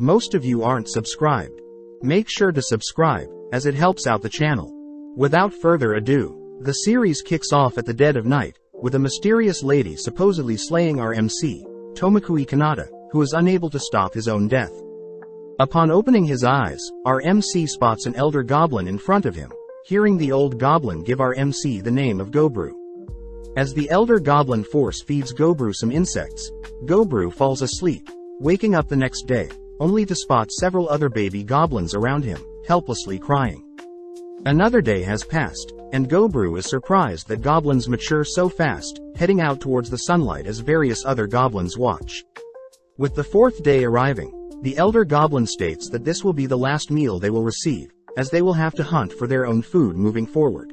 Most of you aren't subscribed. Make sure to subscribe, as it helps out the channel. Without further ado, the series kicks off at the dead of night, with a mysterious lady supposedly slaying our MC, Tomokui Kanata, who is unable to stop his own death. Upon opening his eyes, our MC spots an elder goblin in front of him, hearing the old goblin give our MC the name of Gobru. As the elder goblin force feeds Gobru some insects, Gobru falls asleep, waking up the next day, only to spot several other baby goblins around him, helplessly crying. Another day has passed, and Gobru is surprised that goblins mature so fast, heading out towards the sunlight as various other goblins watch. With the fourth day arriving, the elder goblin states that this will be the last meal they will receive, as they will have to hunt for their own food moving forward.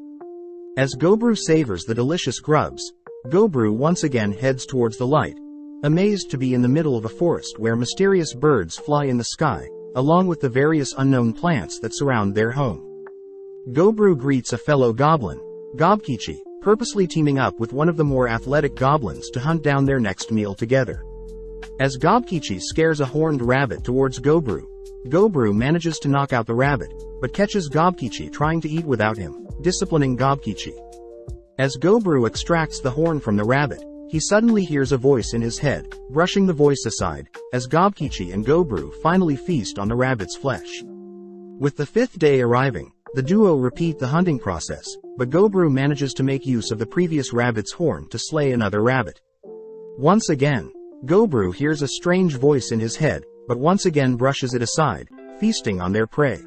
As Gobru savors the delicious grubs, Gobru once again heads towards the light, amazed to be in the middle of a forest where mysterious birds fly in the sky, along with the various unknown plants that surround their home. Gobru greets a fellow goblin, Gobkichi, purposely teaming up with one of the more athletic goblins to hunt down their next meal together. As Gobkichi scares a horned rabbit towards Gobru, Gobru manages to knock out the rabbit, but catches Gobkichi trying to eat without him, disciplining Gobkichi. As Gobru extracts the horn from the rabbit, he suddenly hears a voice in his head, brushing the voice aside, as Gobkichi and Gobru finally feast on the rabbit's flesh. With the fifth day arriving, the duo repeat the hunting process, but Gobru manages to make use of the previous rabbit's horn to slay another rabbit. Once again, Gobru hears a strange voice in his head, but once again brushes it aside, feasting on their prey.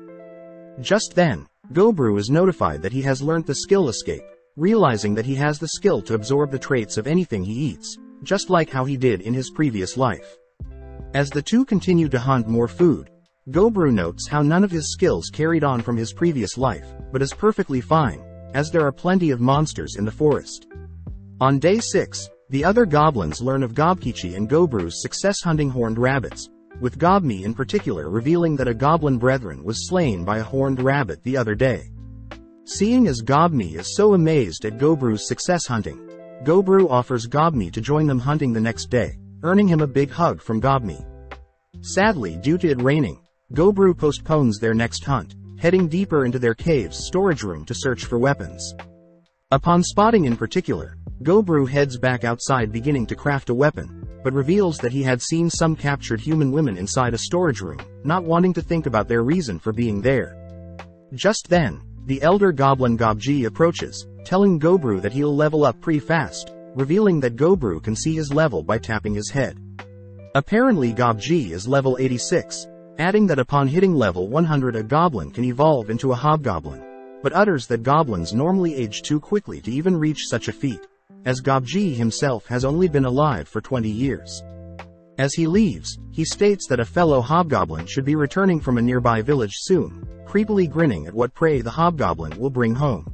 Just then, Gobru is notified that he has learnt the skill escape, realizing that he has the skill to absorb the traits of anything he eats, just like how he did in his previous life. As the two continue to hunt more food, Gobru notes how none of his skills carried on from his previous life, but is perfectly fine, as there are plenty of monsters in the forest. On day 6, the other goblins learn of Gobkichi and Gobru's success hunting horned rabbits, with Gobmi in particular revealing that a goblin brethren was slain by a horned rabbit the other day. Seeing as Gobmi is so amazed at Gobru's success hunting, Gobru offers Gobmi to join them hunting the next day, earning him a big hug from Gobmi. Sadly due to it raining, Gobru postpones their next hunt, heading deeper into their cave's storage room to search for weapons. Upon spotting in particular, Gobru heads back outside beginning to craft a weapon, but reveals that he had seen some captured human women inside a storage room, not wanting to think about their reason for being there. Just then, the elder goblin Gobji approaches, telling Gobru that he'll level up pretty fast, revealing that Gobru can see his level by tapping his head. Apparently Gobji is level 86, adding that upon hitting level 100 a goblin can evolve into a hobgoblin, but utters that goblins normally age too quickly to even reach such a feat as Gobji himself has only been alive for 20 years. As he leaves, he states that a fellow hobgoblin should be returning from a nearby village soon, creepily grinning at what prey the hobgoblin will bring home.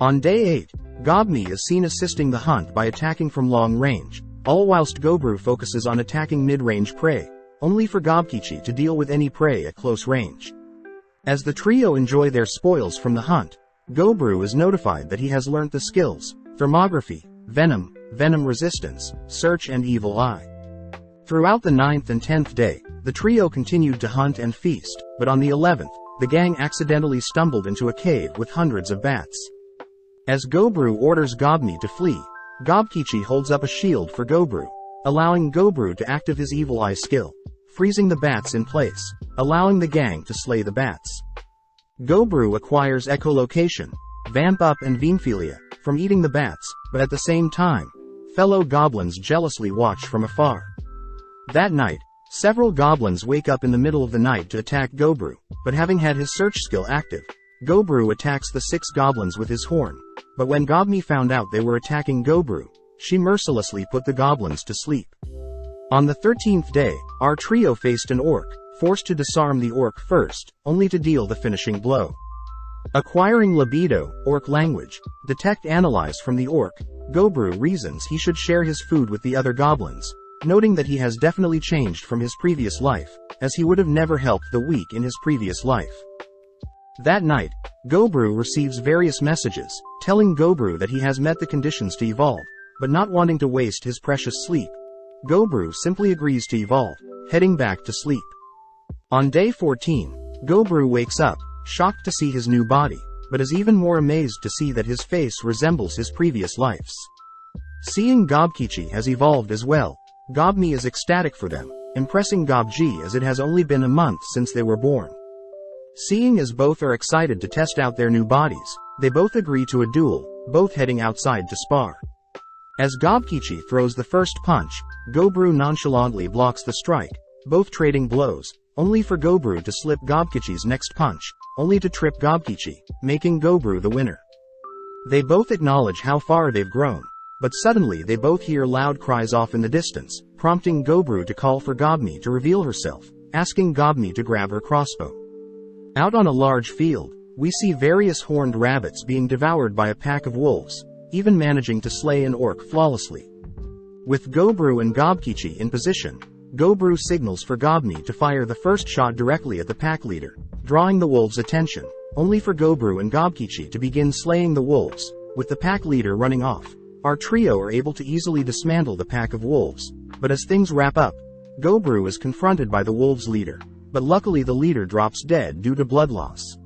On day 8, Gobmi is seen assisting the hunt by attacking from long range, all whilst Gobru focuses on attacking mid-range prey, only for Gobkichi to deal with any prey at close range. As the trio enjoy their spoils from the hunt, Gobru is notified that he has learnt the skills, Thermography, Venom, Venom Resistance, Search and Evil Eye. Throughout the ninth and tenth day, the trio continued to hunt and feast, but on the eleventh, the gang accidentally stumbled into a cave with hundreds of bats. As Gobru orders Gobni to flee, Gobkichi holds up a shield for Gobru, allowing Gobru to active his Evil Eye skill, freezing the bats in place, allowing the gang to slay the bats. Gobru acquires echolocation, vamp up and vemphilia, from eating the bats, but at the same time, fellow goblins jealously watch from afar. That night, several goblins wake up in the middle of the night to attack Gobru, but having had his search skill active, Gobru attacks the six goblins with his horn, but when Gobmi found out they were attacking Gobru, she mercilessly put the goblins to sleep. On the 13th day, our trio faced an orc, forced to disarm the orc first, only to deal the finishing blow. Acquiring libido, orc language, detect analyze from the orc, Gobru reasons he should share his food with the other goblins, noting that he has definitely changed from his previous life, as he would have never helped the weak in his previous life. That night, Gobru receives various messages, telling Gobru that he has met the conditions to evolve, but not wanting to waste his precious sleep. Gobru simply agrees to evolve, heading back to sleep. On day 14, Gobru wakes up, shocked to see his new body, but is even more amazed to see that his face resembles his previous life's. Seeing Gobkichi has evolved as well, Gobni is ecstatic for them, impressing Gobji as it has only been a month since they were born. Seeing as both are excited to test out their new bodies, they both agree to a duel, both heading outside to spar. As Gobkichi throws the first punch, Gobru nonchalantly blocks the strike, both trading blows, only for Gobru to slip Gobkichi's next punch, only to trip Gobkichi, making Gobru the winner. They both acknowledge how far they've grown, but suddenly they both hear loud cries off in the distance, prompting Gobru to call for Gobni to reveal herself, asking Gobni to grab her crossbow. Out on a large field, we see various horned rabbits being devoured by a pack of wolves, even managing to slay an orc flawlessly. With Gobru and Gobkichi in position, Gobru signals for Gobni to fire the first shot directly at the pack leader, drawing the wolves' attention, only for Gobru and Gobkichi to begin slaying the wolves, with the pack leader running off. Our trio are able to easily dismantle the pack of wolves, but as things wrap up, Gobru is confronted by the wolves' leader, but luckily the leader drops dead due to blood loss.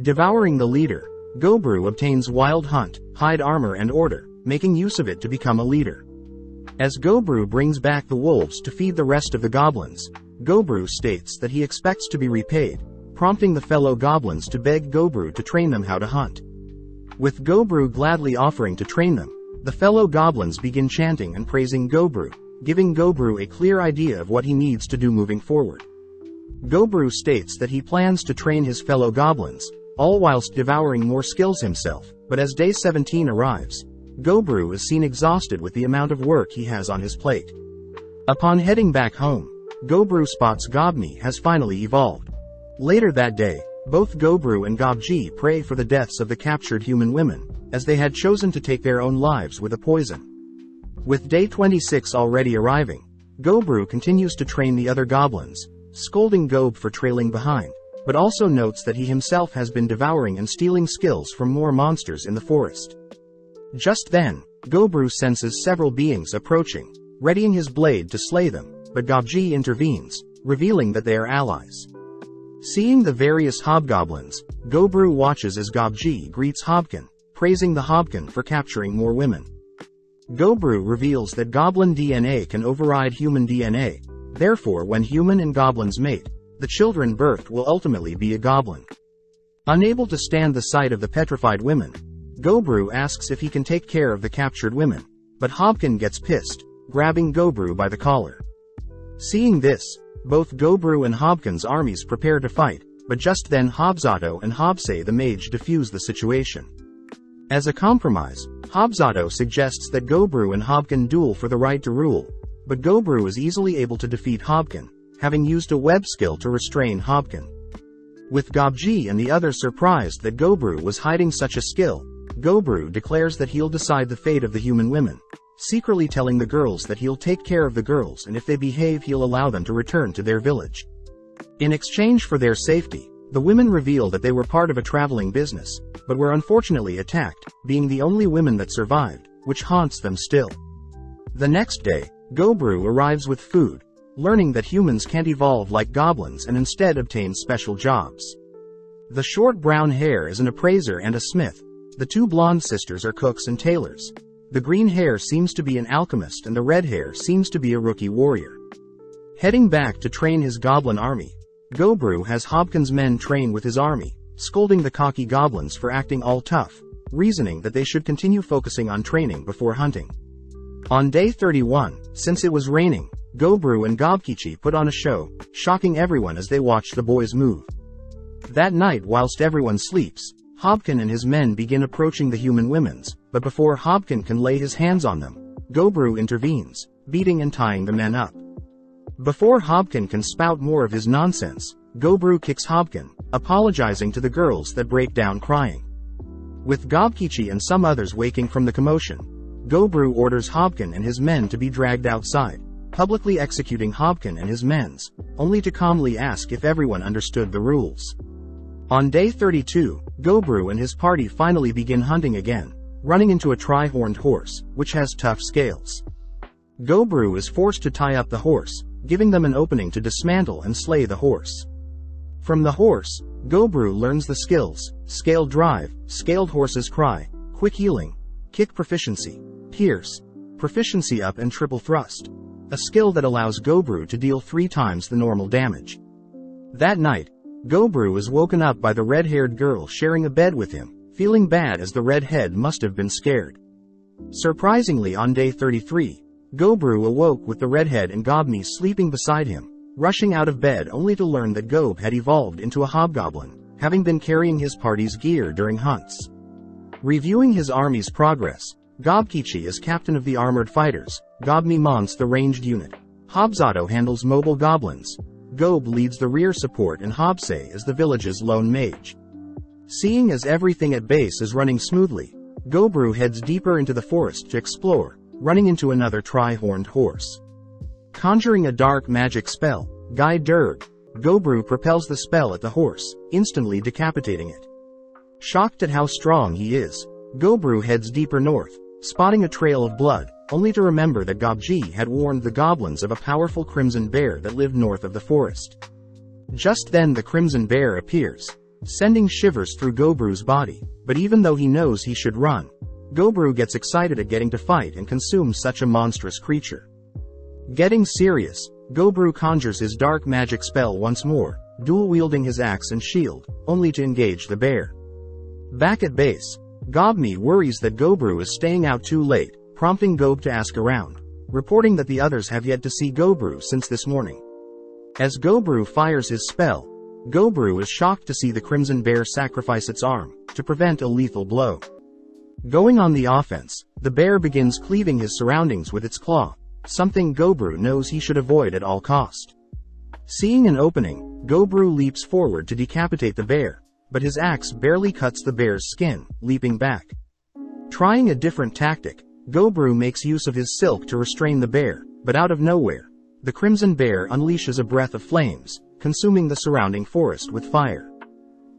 Devouring the leader, Gobru obtains Wild Hunt, Hide Armor and Order, making use of it to become a leader. As Gobru brings back the wolves to feed the rest of the goblins, Gobru states that he expects to be repaid, prompting the fellow goblins to beg Gobru to train them how to hunt. With Gobru gladly offering to train them, the fellow goblins begin chanting and praising Gobru, giving Gobru a clear idea of what he needs to do moving forward. Gobru states that he plans to train his fellow goblins, all whilst devouring more skills himself, but as day 17 arrives, Gobru is seen exhausted with the amount of work he has on his plate. Upon heading back home, Gobru spots Gobni has finally evolved. Later that day, both Gobru and Gobji pray for the deaths of the captured human women, as they had chosen to take their own lives with a poison. With day 26 already arriving, Gobru continues to train the other goblins, scolding Gob for trailing behind, but also notes that he himself has been devouring and stealing skills from more monsters in the forest. Just then, Gobru senses several beings approaching, readying his blade to slay them, but Gobji intervenes, revealing that they are allies. Seeing the various hobgoblins, Gobru watches as Gobji greets Hobkin, praising the Hobkin for capturing more women. Gobru reveals that goblin DNA can override human DNA, Therefore when human and goblins mate, the children birthed will ultimately be a goblin. Unable to stand the sight of the petrified women, Gobru asks if he can take care of the captured women, but Hobkin gets pissed, grabbing Gobru by the collar. Seeing this, both Gobru and Hobkin's armies prepare to fight, but just then Hobzato and Hobsay the mage defuse the situation. As a compromise, Hobzato suggests that Gobru and Hobkin duel for the right to rule, but Gobru is easily able to defeat Hobkin, having used a web skill to restrain Hobkin. With Gobji and the others surprised that Gobru was hiding such a skill, Gobru declares that he'll decide the fate of the human women, secretly telling the girls that he'll take care of the girls and if they behave he'll allow them to return to their village. In exchange for their safety, the women reveal that they were part of a traveling business, but were unfortunately attacked, being the only women that survived, which haunts them still. The next day, Gobru arrives with food, learning that humans can't evolve like goblins and instead obtain special jobs. The short brown hair is an appraiser and a smith. The two blonde sisters are cooks and tailors. The green hair seems to be an alchemist and the red hair seems to be a rookie warrior. Heading back to train his goblin army, Gobru has Hobkin's men train with his army, scolding the cocky goblins for acting all tough, reasoning that they should continue focusing on training before hunting. On day 31, since it was raining, Gobru and Gobkichi put on a show, shocking everyone as they watched the boys move. That night whilst everyone sleeps, Hobkin and his men begin approaching the human women's, but before Hobkin can lay his hands on them, Gobru intervenes, beating and tying the men up. Before Hobkin can spout more of his nonsense, Gobru kicks Hobkin, apologizing to the girls that break down crying. With Gobkichi and some others waking from the commotion, Gobru orders Hobkin and his men to be dragged outside, publicly executing Hobkin and his men's, only to calmly ask if everyone understood the rules. On day 32, Gobru and his party finally begin hunting again, running into a tri-horned horse, which has tough scales. Gobru is forced to tie up the horse, giving them an opening to dismantle and slay the horse. From the horse, Gobru learns the skills, scaled drive, scaled horse's cry, quick healing, kick proficiency, pierce, proficiency up and triple thrust. A skill that allows Gobru to deal three times the normal damage. That night, Gobru is woken up by the red-haired girl sharing a bed with him, feeling bad as the redhead must have been scared. Surprisingly on day 33, Gobru awoke with the redhead and Gobni sleeping beside him, rushing out of bed only to learn that Gob had evolved into a hobgoblin, having been carrying his party's gear during hunts. Reviewing his army's progress, Gobkichi is captain of the armored fighters, Gobni Mons the ranged unit. Hobzato handles mobile goblins. Gob leads the rear support and Hobse is the village's lone mage. Seeing as everything at base is running smoothly, Gobru heads deeper into the forest to explore, running into another tri-horned horse. Conjuring a dark magic spell, Guy Durg, Gobru propels the spell at the horse, instantly decapitating it. Shocked at how strong he is, Gobru heads deeper north, spotting a trail of blood, only to remember that Gobji had warned the goblins of a powerful crimson bear that lived north of the forest. Just then the crimson bear appears, sending shivers through Gobru's body, but even though he knows he should run, Gobru gets excited at getting to fight and consume such a monstrous creature. Getting serious, Gobru conjures his dark magic spell once more, dual-wielding his axe and shield, only to engage the bear. Back at base, Gobni worries that Gobru is staying out too late, prompting Gob to ask around, reporting that the others have yet to see Gobru since this morning. As Gobru fires his spell, Gobru is shocked to see the Crimson Bear sacrifice its arm, to prevent a lethal blow. Going on the offense, the bear begins cleaving his surroundings with its claw, something Gobru knows he should avoid at all cost. Seeing an opening, Gobru leaps forward to decapitate the bear, but his axe barely cuts the bear's skin, leaping back. Trying a different tactic, Gobru makes use of his silk to restrain the bear, but out of nowhere, the crimson bear unleashes a breath of flames, consuming the surrounding forest with fire.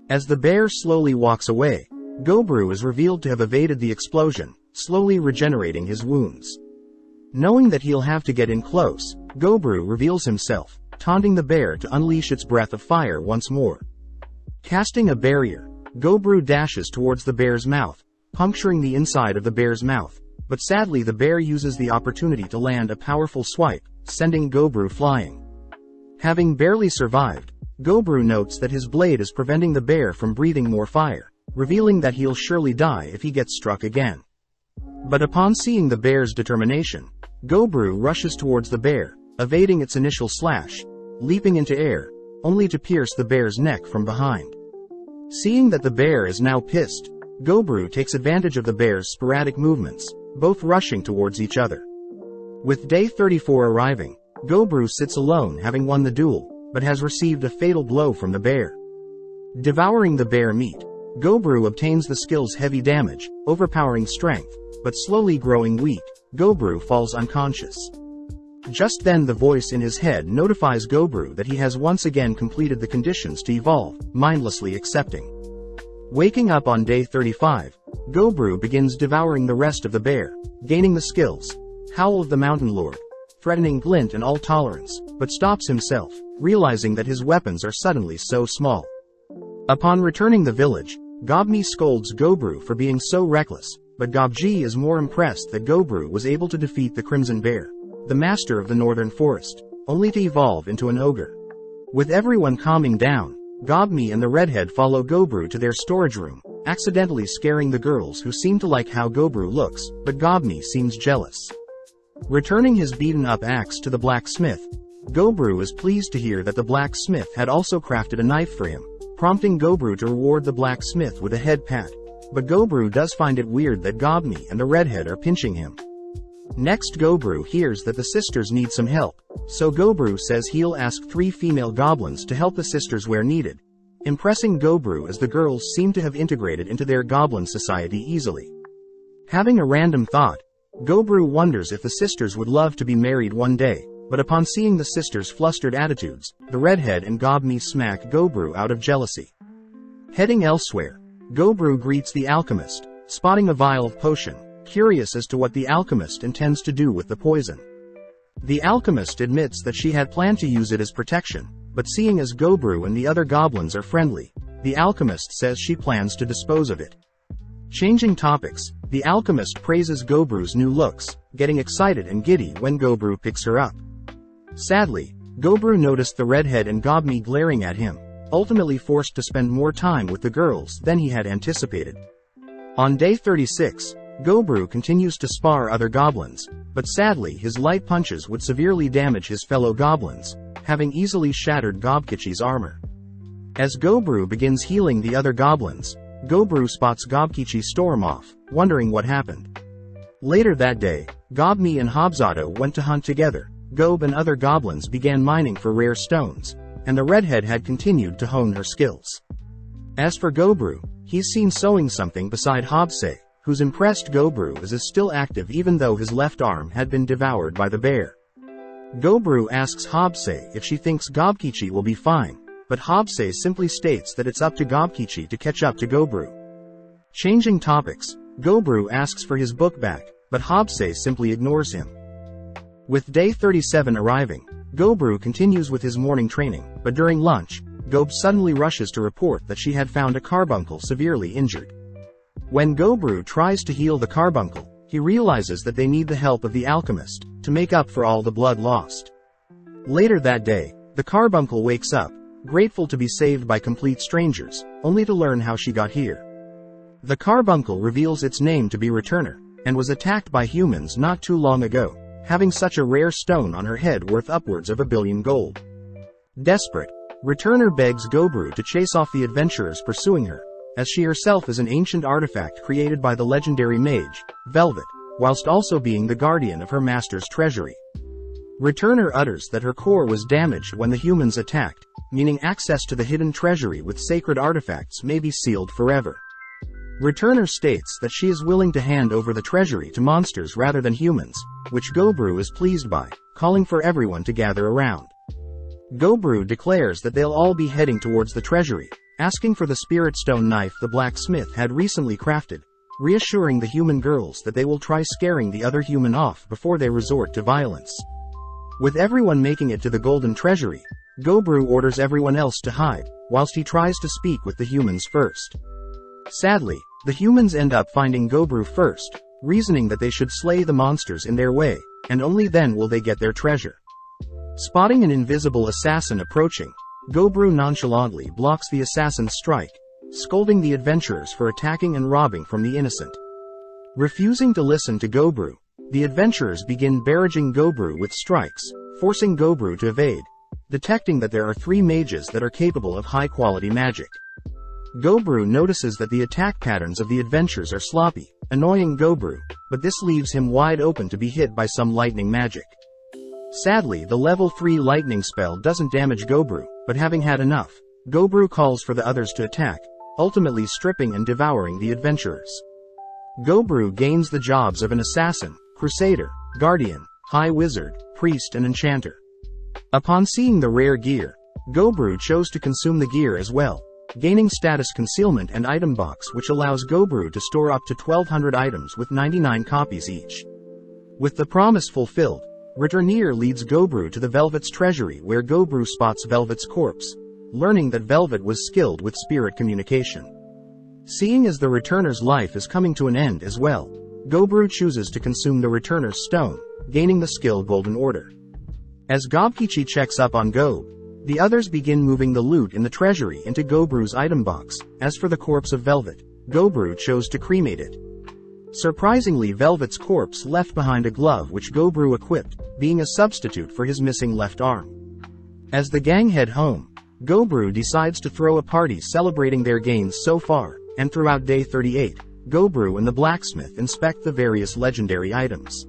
As the bear slowly walks away, Gobru is revealed to have evaded the explosion, slowly regenerating his wounds. Knowing that he'll have to get in close, Gobru reveals himself, taunting the bear to unleash its breath of fire once more. Casting a barrier, Gobru dashes towards the bear's mouth, puncturing the inside of the bear's mouth, but sadly the bear uses the opportunity to land a powerful swipe, sending Gobru flying. Having barely survived, Gobru notes that his blade is preventing the bear from breathing more fire, revealing that he'll surely die if he gets struck again. But upon seeing the bear's determination, Gobru rushes towards the bear, evading its initial slash, leaping into air, only to pierce the bear's neck from behind. Seeing that the bear is now pissed, Gobru takes advantage of the bear's sporadic movements, both rushing towards each other. With day 34 arriving, Gobru sits alone having won the duel, but has received a fatal blow from the bear. Devouring the bear meat, Gobru obtains the skill's heavy damage, overpowering strength, but slowly growing weak, Gobru falls unconscious. Just then the voice in his head notifies Gobru that he has once again completed the conditions to evolve, mindlessly accepting. Waking up on day 35, Gobru begins devouring the rest of the bear, gaining the skills, Howl of the Mountain Lord, threatening Glint and all tolerance, but stops himself, realizing that his weapons are suddenly so small. Upon returning the village, Gobni scolds Gobru for being so reckless, but Gobji is more impressed that Gobru was able to defeat the Crimson Bear the master of the northern forest, only to evolve into an ogre. With everyone calming down, Gobmi and the redhead follow Gobru to their storage room, accidentally scaring the girls who seem to like how Gobru looks, but Gobmi seems jealous. Returning his beaten-up axe to the blacksmith, Gobru is pleased to hear that the blacksmith had also crafted a knife for him, prompting Gobru to reward the blacksmith with a head pat. But Gobru does find it weird that Gobni and the redhead are pinching him. Next Gobru hears that the sisters need some help, so Gobru says he'll ask three female goblins to help the sisters where needed, impressing Gobru as the girls seem to have integrated into their goblin society easily. Having a random thought, Gobru wonders if the sisters would love to be married one day, but upon seeing the sisters' flustered attitudes, the redhead and Gobni smack Gobru out of jealousy. Heading elsewhere, Gobru greets the alchemist, spotting a vial of potion, curious as to what the alchemist intends to do with the poison. The alchemist admits that she had planned to use it as protection, but seeing as Gobru and the other goblins are friendly, the alchemist says she plans to dispose of it. Changing topics, the alchemist praises Gobru's new looks, getting excited and giddy when Gobru picks her up. Sadly, Gobru noticed the redhead and Gobmi glaring at him, ultimately forced to spend more time with the girls than he had anticipated. On day 36, Gobru continues to spar other goblins, but sadly his light punches would severely damage his fellow goblins, having easily shattered Gobkichi's armor. As Gobru begins healing the other goblins, Gobru spots Gobkichi storm off, wondering what happened. Later that day, Gobmi and Hobzato went to hunt together, Gob and other goblins began mining for rare stones, and the redhead had continued to hone her skills. As for Gobru, he's seen sewing something beside Hobse, who's impressed Gobru is still active even though his left arm had been devoured by the bear. Gobru asks Hobse if she thinks Gobkichi will be fine, but Hobse simply states that it's up to Gobkichi to catch up to Gobru. Changing topics, Gobru asks for his book back, but Hobse simply ignores him. With day 37 arriving, Gobru continues with his morning training, but during lunch, Gob suddenly rushes to report that she had found a carbuncle severely injured. When Gobru tries to heal the carbuncle, he realizes that they need the help of the alchemist to make up for all the blood lost. Later that day, the carbuncle wakes up, grateful to be saved by complete strangers, only to learn how she got here. The carbuncle reveals its name to be Returner, and was attacked by humans not too long ago, having such a rare stone on her head worth upwards of a billion gold. Desperate, Returner begs Gobru to chase off the adventurers pursuing her, as she herself is an ancient artifact created by the legendary mage, Velvet, whilst also being the guardian of her master's treasury. Returner utters that her core was damaged when the humans attacked, meaning access to the hidden treasury with sacred artifacts may be sealed forever. Returner states that she is willing to hand over the treasury to monsters rather than humans, which Gobru is pleased by, calling for everyone to gather around. Gobru declares that they'll all be heading towards the treasury, asking for the spirit stone knife the blacksmith had recently crafted, reassuring the human girls that they will try scaring the other human off before they resort to violence. With everyone making it to the golden treasury, Gobru orders everyone else to hide, whilst he tries to speak with the humans first. Sadly, the humans end up finding Gobru first, reasoning that they should slay the monsters in their way, and only then will they get their treasure. Spotting an invisible assassin approaching, Gobru nonchalantly blocks the assassin's strike, scolding the adventurers for attacking and robbing from the innocent. Refusing to listen to Gobru, the adventurers begin barraging Gobru with strikes, forcing Gobru to evade, detecting that there are three mages that are capable of high-quality magic. Gobru notices that the attack patterns of the adventurers are sloppy, annoying Gobru, but this leaves him wide open to be hit by some lightning magic. Sadly the level 3 lightning spell doesn't damage Gobru, but having had enough, Gobru calls for the others to attack, ultimately stripping and devouring the adventurers. Gobru gains the jobs of an assassin, crusader, guardian, high wizard, priest and enchanter. Upon seeing the rare gear, Gobru chose to consume the gear as well, gaining status concealment and item box which allows Gobru to store up to 1200 items with 99 copies each. With the promise fulfilled, Returner leads Gobru to the Velvet's treasury where Gobru spots Velvet's corpse, learning that Velvet was skilled with spirit communication. Seeing as the Returner's life is coming to an end as well, Gobru chooses to consume the Returner's stone, gaining the skill Golden Order. As Gobkichi checks up on Gob, the others begin moving the loot in the treasury into Gobru's item box. As for the corpse of Velvet, Gobru chose to cremate it. Surprisingly Velvet's corpse left behind a glove which Gobru equipped, being a substitute for his missing left arm. As the gang head home, Gobru decides to throw a party celebrating their gains so far, and throughout day 38, Gobru and the blacksmith inspect the various legendary items.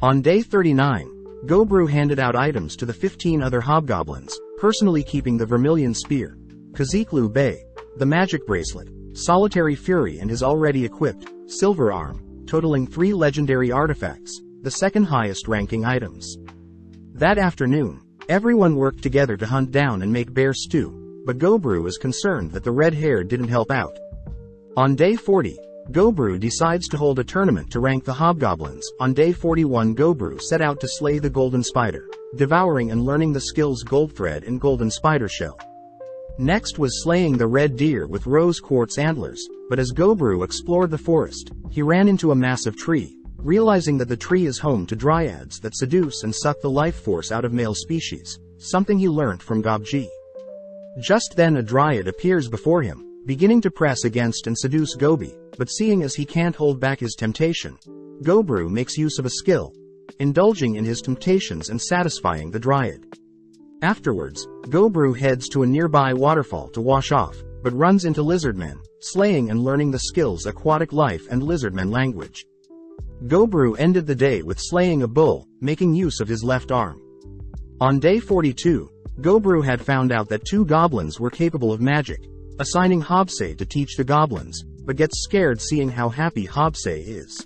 On day 39, Gobru handed out items to the 15 other hobgoblins, personally keeping the Vermilion Spear, Kazikli Bey, the Magic Bracelet, Solitary Fury and his already equipped, Silver Arm, totaling three legendary artifacts, the second highest ranking items. That afternoon, everyone worked together to hunt down and make bear stew, but Gobru is concerned that the red hair didn't help out. On day 40, Gobru decides to hold a tournament to rank the hobgoblins. On day 41 Gobru set out to slay the golden spider, devouring and learning the skills Goldthread and Golden Spider Shell. Next was slaying the red deer with rose quartz antlers, but as Gobru explored the forest, he ran into a massive tree, realizing that the tree is home to dryads that seduce and suck the life force out of male species, something he learned from Gobji. Just then a dryad appears before him, beginning to press against and seduce Gobi, but seeing as he can't hold back his temptation, Gobru makes use of a skill, indulging in his temptations and satisfying the dryad. Afterwards, Gobru heads to a nearby waterfall to wash off, but runs into lizardmen, slaying and learning the skills aquatic life and lizardmen language. Gobru ended the day with slaying a bull, making use of his left arm. On day 42, Gobru had found out that two goblins were capable of magic, assigning Hobsei to teach the goblins, but gets scared seeing how happy Hobsei is.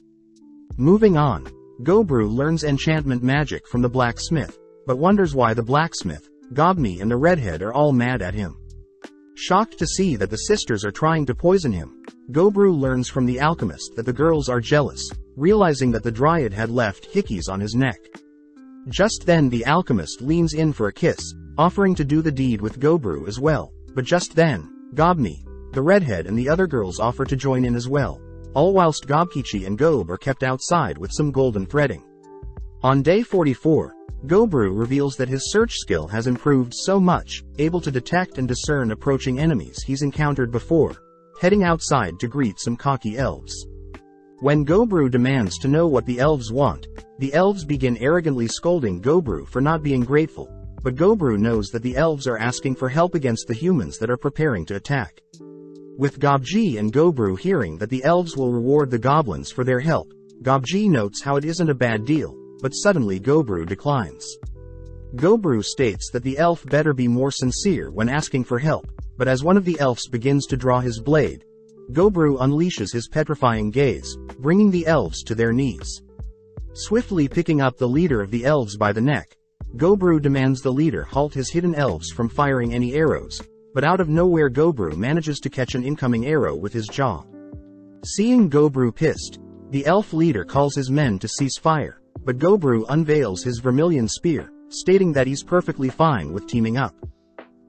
Moving on, Gobru learns enchantment magic from the blacksmith, but wonders why the blacksmith, Gobni and the redhead are all mad at him. Shocked to see that the sisters are trying to poison him, Gobru learns from the alchemist that the girls are jealous, realizing that the dryad had left hickeys on his neck. Just then the alchemist leans in for a kiss, offering to do the deed with Gobru as well, but just then, Gobni, the redhead and the other girls offer to join in as well, all whilst Gobkichi and Gob are kept outside with some golden threading. On day 44, Gobru reveals that his search skill has improved so much, able to detect and discern approaching enemies he's encountered before, heading outside to greet some cocky elves. When Gobru demands to know what the elves want, the elves begin arrogantly scolding Gobru for not being grateful, but Gobru knows that the elves are asking for help against the humans that are preparing to attack. With Gobji and Gobru hearing that the elves will reward the goblins for their help, Gobji notes how it isn't a bad deal, but suddenly Gobru declines. Gobru states that the elf better be more sincere when asking for help, but as one of the elves begins to draw his blade, Gobru unleashes his petrifying gaze, bringing the elves to their knees. Swiftly picking up the leader of the elves by the neck, Gobru demands the leader halt his hidden elves from firing any arrows, but out of nowhere Gobru manages to catch an incoming arrow with his jaw. Seeing Gobru pissed, the elf leader calls his men to cease fire, but Gobru unveils his vermilion spear, stating that he's perfectly fine with teaming up.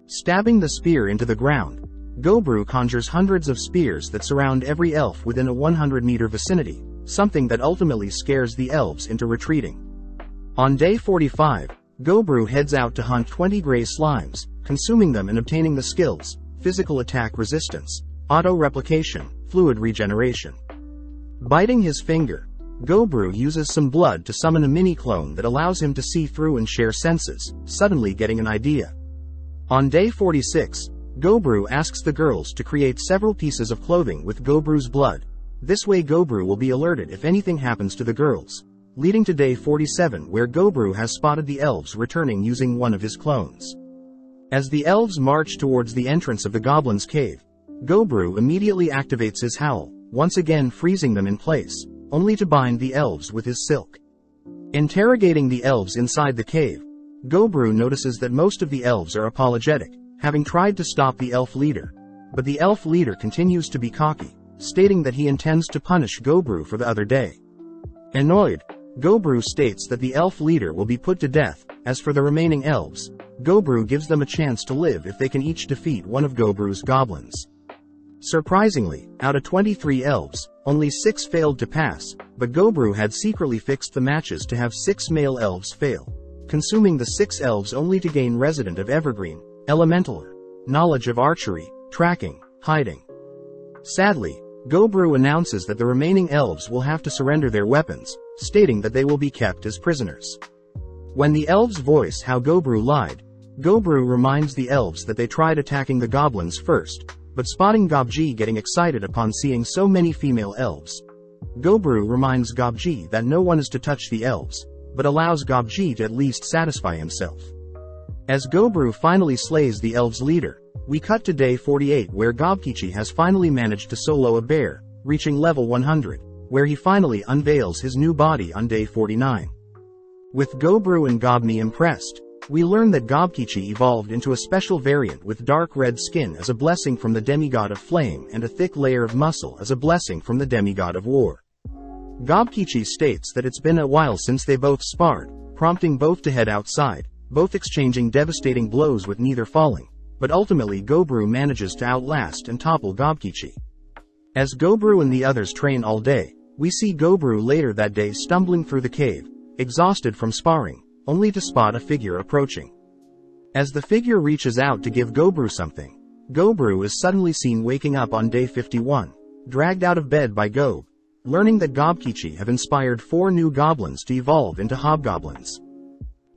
Stabbing the spear into the ground, Gobru conjures hundreds of spears that surround every elf within a 100 meter vicinity, something that ultimately scares the elves into retreating. On day 45, Gobru heads out to hunt 20 gray slimes, consuming them and obtaining the skills, physical attack resistance, auto-replication, fluid regeneration. Biting his finger, Gobru uses some blood to summon a mini-clone that allows him to see through and share senses, suddenly getting an idea. On day 46, Gobru asks the girls to create several pieces of clothing with Gobru's blood. This way Gobru will be alerted if anything happens to the girls. Leading to day 47 where Gobru has spotted the elves returning using one of his clones. As the elves march towards the entrance of the goblin's cave, Gobru immediately activates his howl, once again freezing them in place only to bind the elves with his silk. Interrogating the elves inside the cave, Gobru notices that most of the elves are apologetic, having tried to stop the elf leader. But the elf leader continues to be cocky, stating that he intends to punish Gobru for the other day. Annoyed, Gobru states that the elf leader will be put to death, as for the remaining elves, Gobru gives them a chance to live if they can each defeat one of Gobru's goblins. Surprisingly, out of 23 elves, only 6 failed to pass, but Gobru had secretly fixed the matches to have 6 male elves fail, consuming the 6 elves only to gain Resident of Evergreen, Elementaler, knowledge of archery, tracking, hiding. Sadly, Gobru announces that the remaining elves will have to surrender their weapons, stating that they will be kept as prisoners. When the elves voice how Gobru lied, Gobru reminds the elves that they tried attacking the goblins first, but spotting Gobji getting excited upon seeing so many female elves. Gobru reminds Gobji that no one is to touch the elves, but allows Gobji to at least satisfy himself. As Gobru finally slays the elves' leader, we cut to day 48 where Gobkichi has finally managed to solo a bear, reaching level 100, where he finally unveils his new body on day 49. With Gobru and Gobni impressed, we learn that Gobkichi evolved into a special variant with dark red skin as a blessing from the demigod of flame and a thick layer of muscle as a blessing from the demigod of war. Gobkichi states that it's been a while since they both sparred, prompting both to head outside, both exchanging devastating blows with neither falling, but ultimately Gobru manages to outlast and topple Gobkichi. As Gobru and the others train all day, we see Gobru later that day stumbling through the cave, exhausted from sparring, only to spot a figure approaching. As the figure reaches out to give Gobru something, Gobru is suddenly seen waking up on day 51, dragged out of bed by Gob, learning that Gobkichi have inspired four new goblins to evolve into hobgoblins.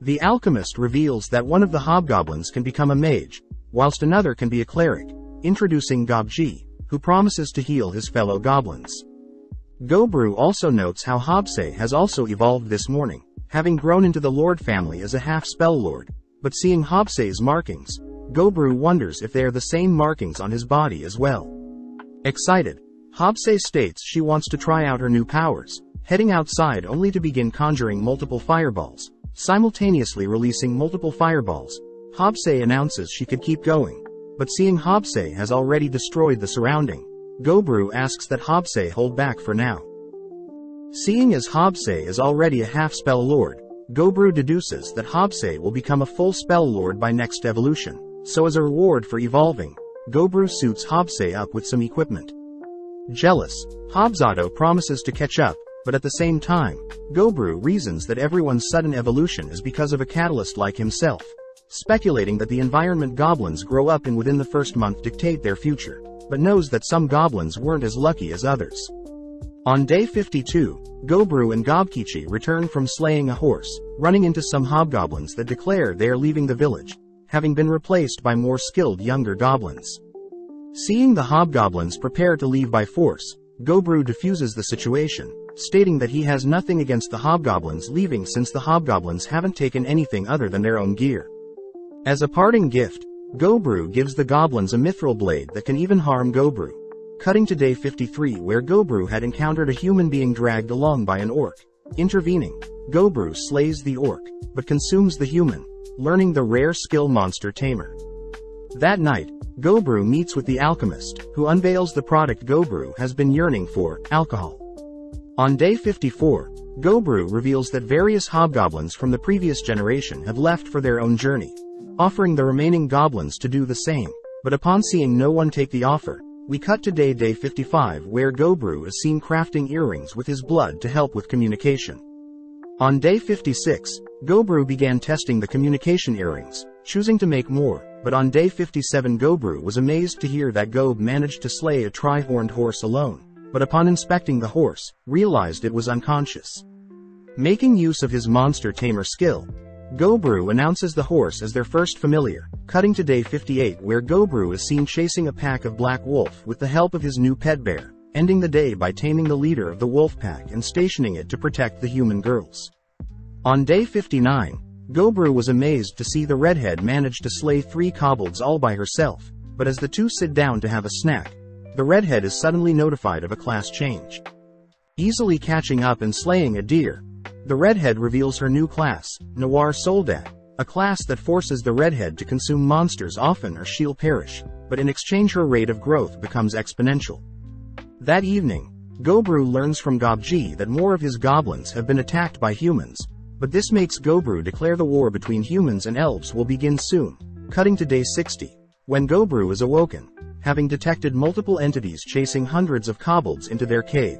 The alchemist reveals that one of the hobgoblins can become a mage, whilst another can be a cleric, introducing Gobji, who promises to heal his fellow goblins. Gobru also notes how Hobsei has also evolved this morning, having grown into the Lord family as a half-spell lord, but seeing Hobsei's markings, Gobru wonders if they are the same markings on his body as well. Excited, Hobsei states she wants to try out her new powers, heading outside only to begin conjuring multiple fireballs, simultaneously releasing multiple fireballs. Hobsei announces she could keep going, but seeing Hobsei has already destroyed the surrounding, Gobru asks that Hobsei hold back for now. Seeing as Hobsei is already a half-spell lord, Gobru deduces that Hobsei will become a full spell lord by next evolution, so as a reward for evolving, Gobru suits Hobsei up with some equipment. Jealous, Hobzato promises to catch up, but at the same time, Gobru reasons that everyone's sudden evolution is because of a catalyst like himself, speculating that the environment goblins grow up in within the first month dictate their future, but knows that some goblins weren't as lucky as others. On day 52, Gobru and Gobkichi return from slaying a horse, running into some hobgoblins that declare they are leaving the village, having been replaced by more skilled younger goblins. Seeing the hobgoblins prepare to leave by force, Gobru defuses the situation, stating that he has nothing against the hobgoblins leaving since the hobgoblins haven't taken anything other than their own gear. As a parting gift, Gobru gives the goblins a mithril blade that can even harm Gobru. Cutting to day 53 where Gobru had encountered a human being dragged along by an orc. Intervening, Gobru slays the orc, but consumes the human, learning the rare skill monster tamer. That night, Gobru meets with the alchemist, who unveils the product Gobru has been yearning for, alcohol. On day 54, Gobru reveals that various hobgoblins from the previous generation have left for their own journey, offering the remaining goblins to do the same, but upon seeing no one take the offer, we cut to day day 55 where Gobru is seen crafting earrings with his blood to help with communication. On day 56, Gobru began testing the communication earrings, choosing to make more, but on day 57 Gobru was amazed to hear that Gob managed to slay a tri-horned horse alone, but upon inspecting the horse, realized it was unconscious. Making use of his monster tamer skill, Gobru announces the horse as their first familiar, cutting to day 58 where Gobru is seen chasing a pack of black wolf with the help of his new pet bear, ending the day by taming the leader of the wolf pack and stationing it to protect the human girls. On day 59, Gobru was amazed to see the redhead manage to slay three kobolds all by herself, but as the two sit down to have a snack, the redhead is suddenly notified of a class change. Easily catching up and slaying a deer, the redhead reveals her new class, Noir Soldat, a class that forces the redhead to consume monsters often or she'll perish, but in exchange her rate of growth becomes exponential. That evening, Gobru learns from Gobji that more of his goblins have been attacked by humans, but this makes Gobru declare the war between humans and elves will begin soon, cutting to day 60, when Gobru is awoken, having detected multiple entities chasing hundreds of kobolds into their cave.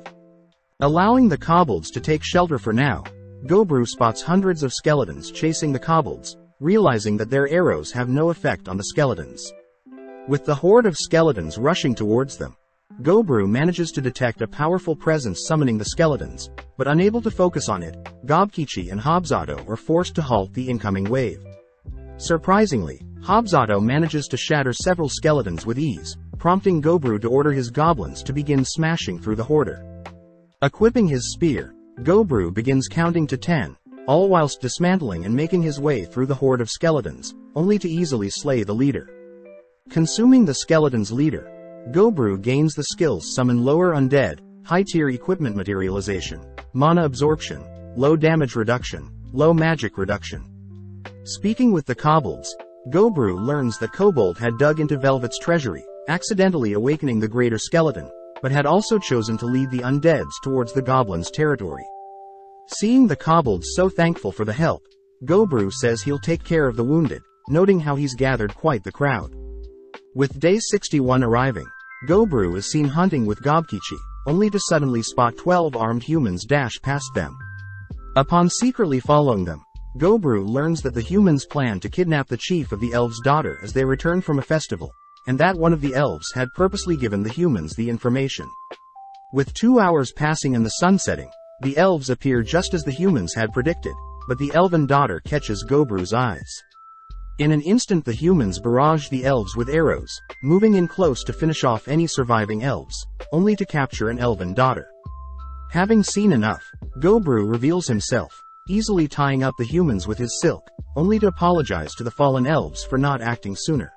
Allowing the kobolds to take shelter for now, Gobru spots hundreds of skeletons chasing the kobolds, realizing that their arrows have no effect on the skeletons. With the horde of skeletons rushing towards them, Gobru manages to detect a powerful presence summoning the skeletons, but unable to focus on it, Gobkichi and Hobzato are forced to halt the incoming wave. Surprisingly, Hobzato manages to shatter several skeletons with ease, prompting Gobru to order his goblins to begin smashing through the hoarder. Equipping his spear, Gobru begins counting to ten, all whilst dismantling and making his way through the horde of skeletons, only to easily slay the leader. Consuming the skeleton's leader, Gobru gains the skills Summon Lower Undead, High-Tier Equipment Materialization, Mana Absorption, Low Damage Reduction, Low Magic Reduction. Speaking with the Kobolds, Gobru learns that Kobold had dug into Velvet's treasury, accidentally awakening the Greater Skeleton, but had also chosen to lead the Undeads towards the Goblins' territory. Seeing the kobolds so thankful for the help, Gobru says he'll take care of the wounded, noting how he's gathered quite the crowd. With day 61 arriving, Gobru is seen hunting with Gobkichi, only to suddenly spot 12 armed humans dash past them. Upon secretly following them, Gobru learns that the humans plan to kidnap the chief of the elves' daughter as they return from a festival, and that one of the elves had purposely given the humans the information. With two hours passing and the sun setting, the elves appear just as the humans had predicted, but the elven daughter catches Gobru's eyes. In an instant the humans barrage the elves with arrows, moving in close to finish off any surviving elves, only to capture an elven daughter. Having seen enough, Gobru reveals himself, easily tying up the humans with his silk, only to apologize to the fallen elves for not acting sooner.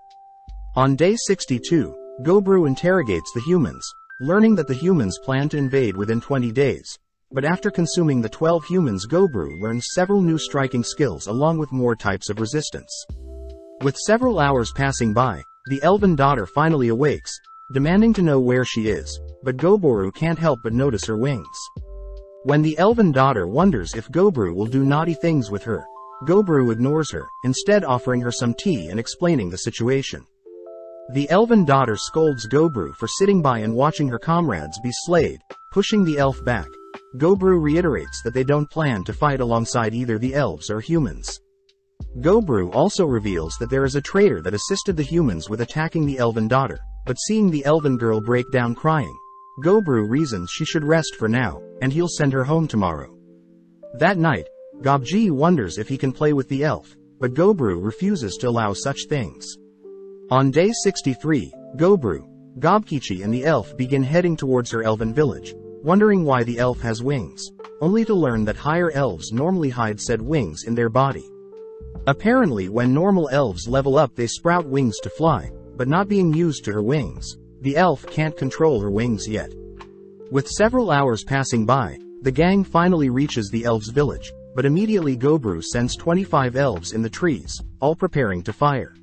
On day 62, Gobru interrogates the humans, learning that the humans plan to invade within 20 days. But after consuming the 12 humans Gobru learns several new striking skills along with more types of resistance. With several hours passing by, the elven daughter finally awakes, demanding to know where she is, but Gobru can't help but notice her wings. When the elven daughter wonders if Gobru will do naughty things with her, Gobru ignores her, instead offering her some tea and explaining the situation. The elven daughter scolds Gobru for sitting by and watching her comrades be slayed, pushing the elf back. Gobru reiterates that they don't plan to fight alongside either the elves or humans. Gobru also reveals that there is a traitor that assisted the humans with attacking the elven daughter, but seeing the elven girl break down crying, Gobru reasons she should rest for now, and he'll send her home tomorrow. That night, Gobji wonders if he can play with the elf, but Gobru refuses to allow such things. On day 63, Gobru, Gobkichi and the elf begin heading towards her elven village, wondering why the elf has wings, only to learn that higher elves normally hide said wings in their body. Apparently when normal elves level up they sprout wings to fly, but not being used to her wings, the elf can't control her wings yet. With several hours passing by, the gang finally reaches the elves' village, but immediately Gobru sends 25 elves in the trees, all preparing to fire.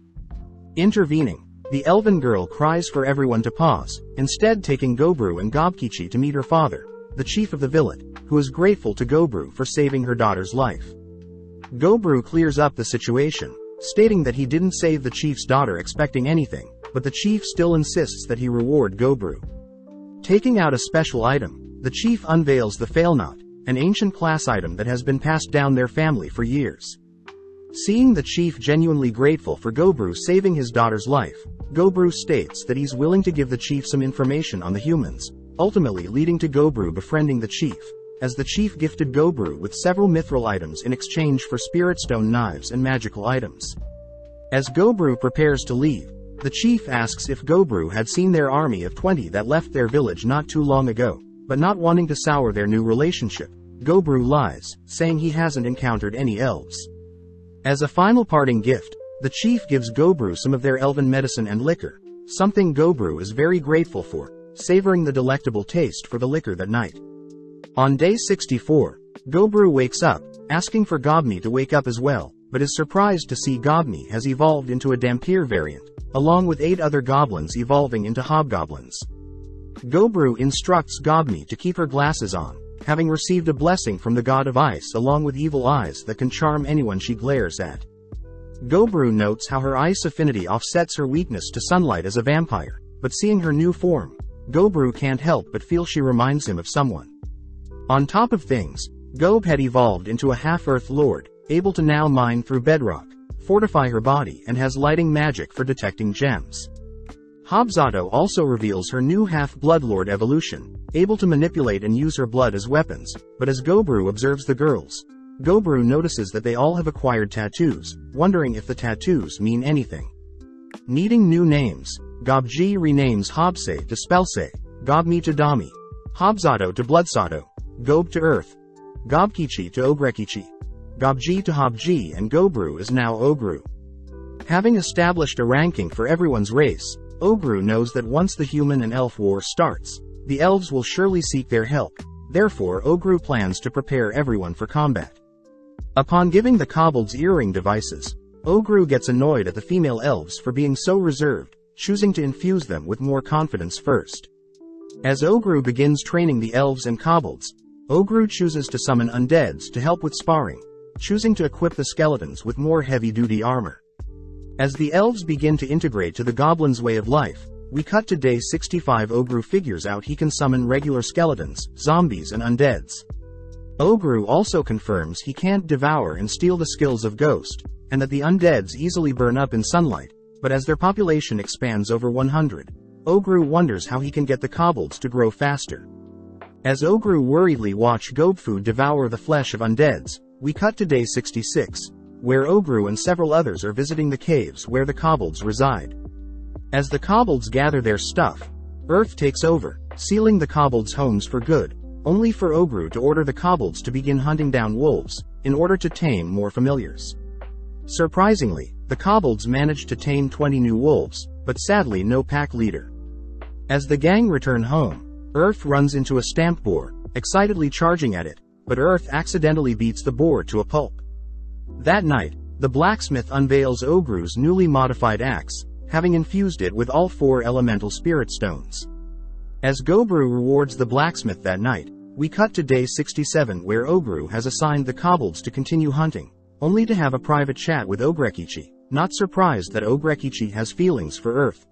Intervening, the elven girl cries for everyone to pause, instead taking Gobru and Gobkichi to meet her father, the chief of the village, who is grateful to Gobru for saving her daughter's life. Gobru clears up the situation, stating that he didn't save the chief's daughter expecting anything, but the chief still insists that he reward Gobru. Taking out a special item, the chief unveils the Failknot, an ancient class item that has been passed down their family for years. Seeing the chief genuinely grateful for Gobru saving his daughter's life, Gobru states that he's willing to give the chief some information on the humans, ultimately leading to Gobru befriending the chief, as the chief gifted Gobru with several mithril items in exchange for spirit stone knives and magical items. As Gobru prepares to leave, the chief asks if Gobru had seen their army of 20 that left their village not too long ago, but not wanting to sour their new relationship, Gobru lies, saying he hasn't encountered any elves. As a final parting gift, the chief gives Gobru some of their elven medicine and liquor, something Gobru is very grateful for, savoring the delectable taste for the liquor that night. On day 64, Gobru wakes up, asking for Gobmi to wake up as well, but is surprised to see Gobmi has evolved into a Dhampir variant, along with eight other goblins evolving into hobgoblins. Gobru instructs Gobni to keep her glasses on, having received a blessing from the god of ice along with evil eyes that can charm anyone she glares at. Gobru notes how her ice affinity offsets her weakness to sunlight as a vampire, but seeing her new form, Gobru can't help but feel she reminds him of someone. On top of things, Gob had evolved into a half-earth lord, able to now mine through bedrock, fortify her body and has lighting magic for detecting gems. Hobzato also reveals her new half-bloodlord evolution, able to manipulate and use her blood as weapons, but as Gobru observes the girls, Gobru notices that they all have acquired tattoos, wondering if the tattoos mean anything. Needing new names, Gobji renames Hobse to Spelse, Gobmi to Dami, Hobzato to Bloodsato, Gob to Earth, Gobkichi to Ogrekichi, Gobji to Hobji and Gobru is now Ogru. Having established a ranking for everyone's race, Ogru knows that once the human and elf war starts, the elves will surely seek their help, therefore Ogru plans to prepare everyone for combat. Upon giving the kobolds earring devices, Ogru gets annoyed at the female elves for being so reserved, choosing to infuse them with more confidence first. As Ogru begins training the elves and kobolds, Ogru chooses to summon undeads to help with sparring, choosing to equip the skeletons with more heavy-duty armor. As the elves begin to integrate to the goblin's way of life, we cut to day 65 Ogru figures out he can summon regular skeletons, zombies and undeads. Ogru also confirms he can't devour and steal the skills of Ghost, and that the undeads easily burn up in sunlight, but as their population expands over 100, Ogru wonders how he can get the kobolds to grow faster. As Ogru worriedly watch Gobfu devour the flesh of undeads, we cut to day 66, where Ogru and several others are visiting the caves where the kobolds reside. As the kobolds gather their stuff, Earth takes over, sealing the kobolds' homes for good, only for Ogru to order the kobolds to begin hunting down wolves, in order to tame more familiars. Surprisingly, the kobolds manage to tame 20 new wolves, but sadly no pack leader. As the gang return home, Earth runs into a stamp boar, excitedly charging at it, but Earth accidentally beats the boar to a pulp. That night, the blacksmith unveils Ogru's newly modified axe, having infused it with all four elemental spirit stones. As Gobru rewards the blacksmith that night, we cut to day 67 where Ogru has assigned the kobolds to continue hunting, only to have a private chat with Ogrekichi, not surprised that Ogrekichi has feelings for Earth.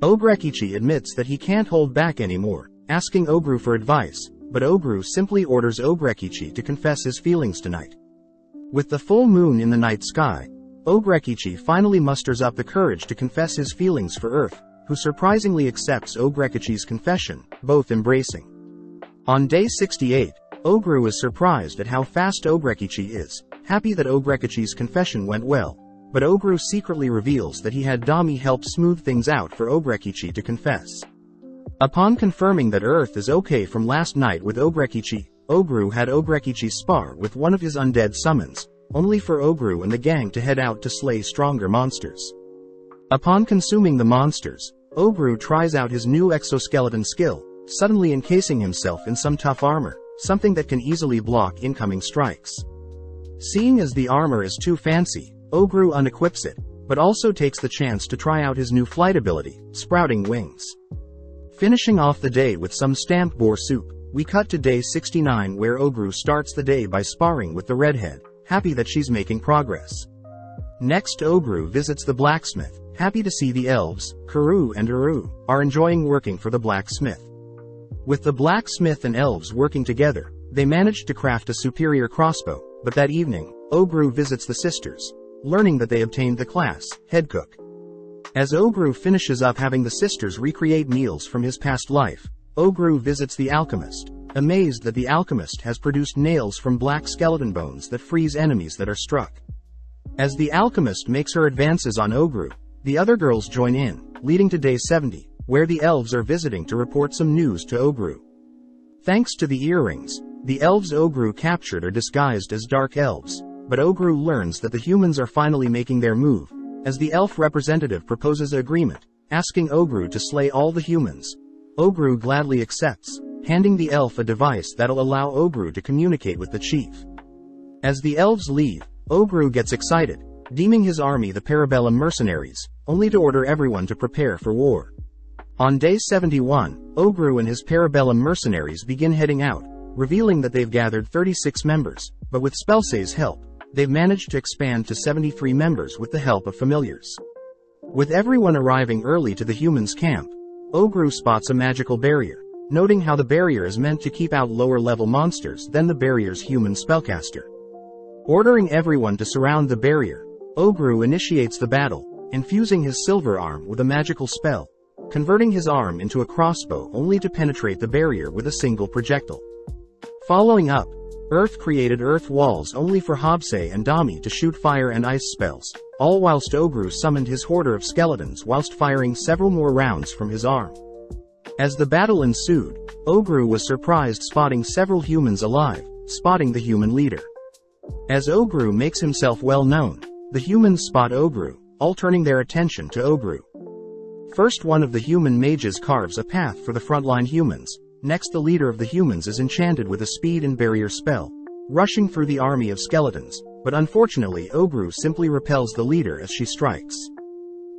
Ogrekichi admits that he can't hold back anymore, asking Ogru for advice, but Ogru simply orders Ogrekichi to confess his feelings tonight. With the full moon in the night sky, Ogrekichi finally musters up the courage to confess his feelings for Earth, who surprisingly accepts Ogrekichi's confession, both embracing. On day 68, Ogru is surprised at how fast Ogrekichi is, happy that Ogrekichi's confession went well, but Ogru secretly reveals that he had Dami help smooth things out for Ogrekichi to confess. Upon confirming that Earth is okay from last night with Ogrekichi, Ogru had Ogrekichi spar with one of his undead summons, only for Ogru and the gang to head out to slay stronger monsters. Upon consuming the monsters, Ogru tries out his new exoskeleton skill, suddenly encasing himself in some tough armor, something that can easily block incoming strikes. Seeing as the armor is too fancy, Ogru unequips it, but also takes the chance to try out his new flight ability, sprouting wings. Finishing off the day with some stamp boar soup, we cut to day 69 where Ogru starts the day by sparring with the redhead, happy that she's making progress. Next Ogru visits the blacksmith, happy to see the elves, Karu and Uru, are enjoying working for the blacksmith. With the blacksmith and elves working together, they managed to craft a superior crossbow, but that evening, Ogru visits the sisters, learning that they obtained the class, head cook. As Ogru finishes up having the sisters recreate meals from his past life, Ogru visits the alchemist, amazed that the alchemist has produced nails from black skeleton bones that freeze enemies that are struck. As the alchemist makes her advances on Ogru, the other girls join in, leading to day 70, where the elves are visiting to report some news to Ogru. Thanks to the earrings, the elves Ogru captured are disguised as dark elves, but Ogru learns that the humans are finally making their move, as the elf representative proposes an agreement, asking Ogru to slay all the humans. Ogru gladly accepts, handing the elf a device that'll allow Ogru to communicate with the chief. As the elves leave, Ogru gets excited, deeming his army the Parabellum mercenaries, only to order everyone to prepare for war. On day 71, Ogru and his Parabellum mercenaries begin heading out, revealing that they've gathered 36 members, but with Spelsay's help, they've managed to expand to 73 members with the help of familiars. With everyone arriving early to the humans' camp, Ogru spots a magical barrier, noting how the barrier is meant to keep out lower-level monsters than the barrier's human spellcaster. Ordering everyone to surround the barrier, Ogru initiates the battle, infusing his silver arm with a magical spell, converting his arm into a crossbow only to penetrate the barrier with a single projectile. Following up, Earth created earth walls only for Hobsei and Dami to shoot fire and ice spells, all whilst Ogru summoned his hoarder of skeletons whilst firing several more rounds from his arm. As the battle ensued, Ogru was surprised spotting several humans alive, spotting the human leader. As Ogru makes himself well known, the humans spot Ogru, all turning their attention to Ogru. First one of the human mages carves a path for the frontline humans, next the leader of the humans is enchanted with a speed and barrier spell, rushing through the army of skeletons, but unfortunately Ogru simply repels the leader as she strikes.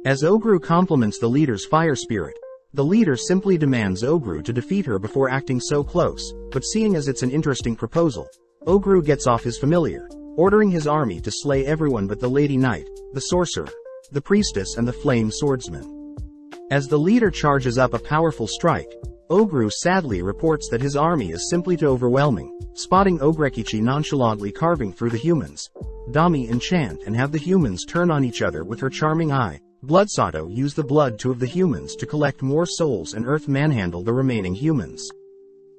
As Ogru compliments the leader's fire spirit, The leader simply demands Ogru to defeat her before acting so close, but seeing as it's an interesting proposal, Ogru gets off his familiar, ordering his army to slay everyone but the Lady Knight, the sorcerer, the priestess and the flame swordsman. As the leader charges up a powerful strike, Ogru sadly reports that his army is simply too overwhelming, spotting Ogrekichi nonchalantly carving through the humans. Dami enchant and have the humans turn on each other with her charming eye. Bloodsato use the blood to of the humans to collect more souls and Earth manhandle the remaining humans.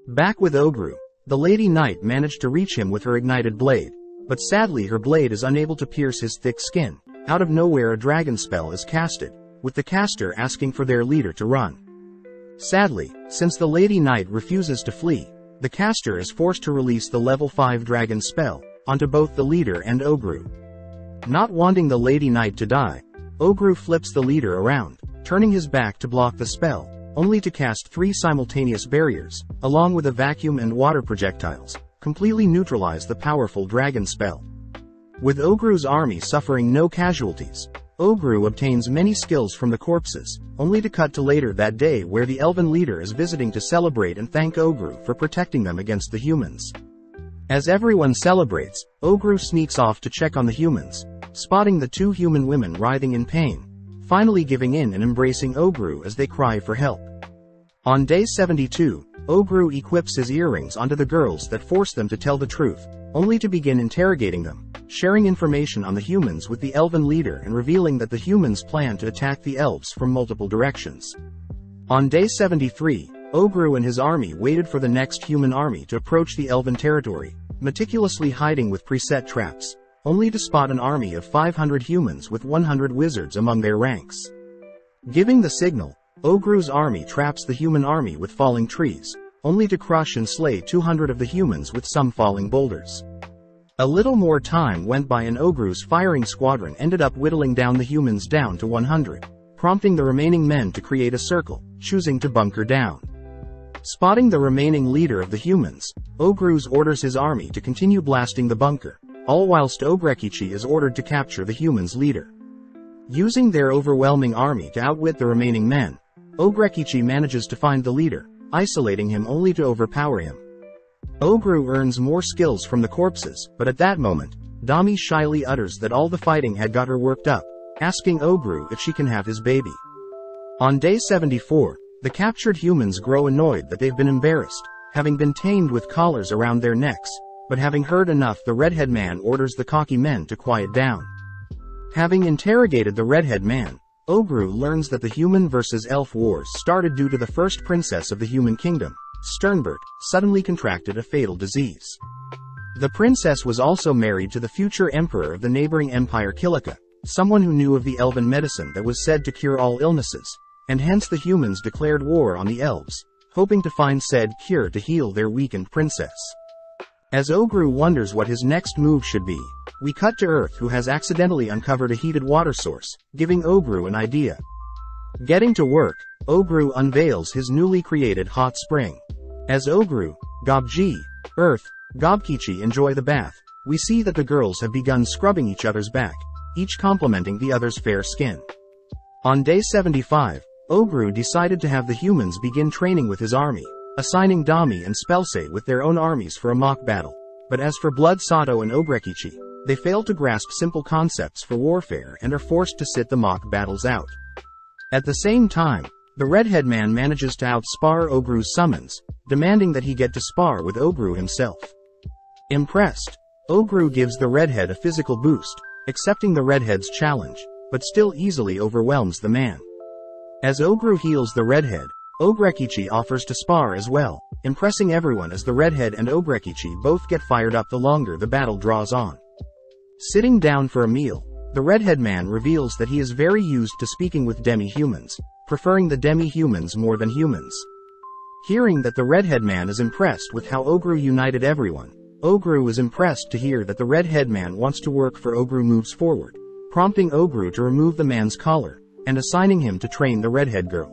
Back with Ogru, the Lady Knight managed to reach him with her ignited blade, but sadly her blade is unable to pierce his thick skin. Out of nowhere a dragon spell is casted, with the caster asking for their leader to run. Sadly, since the Lady Knight refuses to flee, the caster is forced to release the level 5 dragon spell, onto both the leader and Ogru. Not wanting the Lady Knight to die, Ogru flips the leader around, turning his back to block the spell, only to cast three simultaneous barriers, along with a vacuum and water projectiles, completely neutralize the powerful dragon spell. With Ogru's army suffering no casualties, Ogru obtains many skills from the corpses, only to cut to later that day where the elven leader is visiting to celebrate and thank Ogru for protecting them against the humans. As everyone celebrates, Ogru sneaks off to check on the humans, spotting the two human women writhing in pain, finally giving in and embracing Ogru as they cry for help. On day 72, Ogru equips his earrings onto the girls that force them to tell the truth, only to begin interrogating them, sharing information on the humans with the elven leader and revealing that the humans plan to attack the elves from multiple directions. On day 73, Ogru and his army waited for the next human army to approach the elven territory, meticulously hiding with preset traps, only to spot an army of 500 humans with 100 wizards among their ranks. Giving the signal, Ogru's army traps the human army with falling trees, only to crush and slay 200 of the humans with some falling boulders. A little more time went by and Ogru's firing squadron ended up whittling down the humans down to 100, prompting the remaining men to create a circle, choosing to bunker down. Spotting the remaining leader of the humans, Ogru's orders his army to continue blasting the bunker, all whilst Ogrekichi is ordered to capture the humans' leader. Using their overwhelming army to outwit the remaining men, Ogrekichi manages to find the leader, isolating him only to overpower him. Ogru earns more skills from the corpses, but at that moment, Dami shyly utters that all the fighting had got her worked up, asking Ogru if she can have his baby. On day 74, the captured humans grow annoyed that they've been embarrassed, having been tamed with collars around their necks, but having heard enough the redhead man orders the cocky men to quiet down. Having interrogated the redhead man, Ogru learns that the human versus elf wars started due to the first princess of the human kingdom, Sternbert, suddenly contracted a fatal disease. The princess was also married to the future emperor of the neighboring empire Kilika, someone who knew of the elven medicine that was said to cure all illnesses, and hence the humans declared war on the elves, hoping to find said cure to heal their weakened princess. As Ogru wonders what his next move should be, we cut to Earth who has accidentally uncovered a heated water source, giving Ogru an idea. Getting to work, Ogru unveils his newly created hot spring. As Ogru, Gobji, Earth, Gobkichi enjoy the bath, we see that the girls have begun scrubbing each other's back, each complimenting the other's fair skin. On day 75, Ogru decided to have the humans begin training with his army, assigning Dami and Spelse with their own armies for a mock battle. But as for Blood Sato and Ogrekichi, they fail to grasp simple concepts for warfare and are forced to sit the mock battles out. At the same time, the redhead man manages to outspar Ogru's summons, demanding that he get to spar with Ogru himself. Impressed, Ogru gives the redhead a physical boost, accepting the redhead's challenge, but still easily overwhelms the man. As Ogru heals the redhead, Ogrekichi offers to spar as well, impressing everyone as the redhead and Ogrekichi both get fired up the longer the battle draws on. Sitting down for a meal, the redhead man reveals that he is very used to speaking with demi-humans, preferring the demi-humans more than humans. Hearing that the redhead man is impressed with how Ogru united everyone, Ogru is impressed to hear that the redhead man wants to work for Ogru moves forward, prompting Ogru to remove the man's collar, and assigning him to train the redhead girl.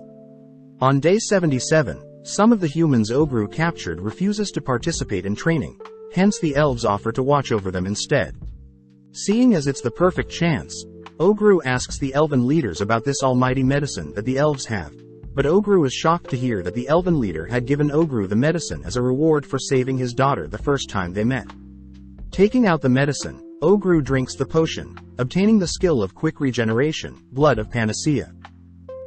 On day 77, some of the humans Ogru captured refuses to participate in training, hence the elves offer to watch over them instead. Seeing as it's the perfect chance, Ogru asks the elven leaders about this almighty medicine that the elves have, but Ogru is shocked to hear that the elven leader had given Ogru the medicine as a reward for saving his daughter the first time they met. Taking out the medicine, Ogru drinks the potion, obtaining the skill of quick regeneration, blood of panacea.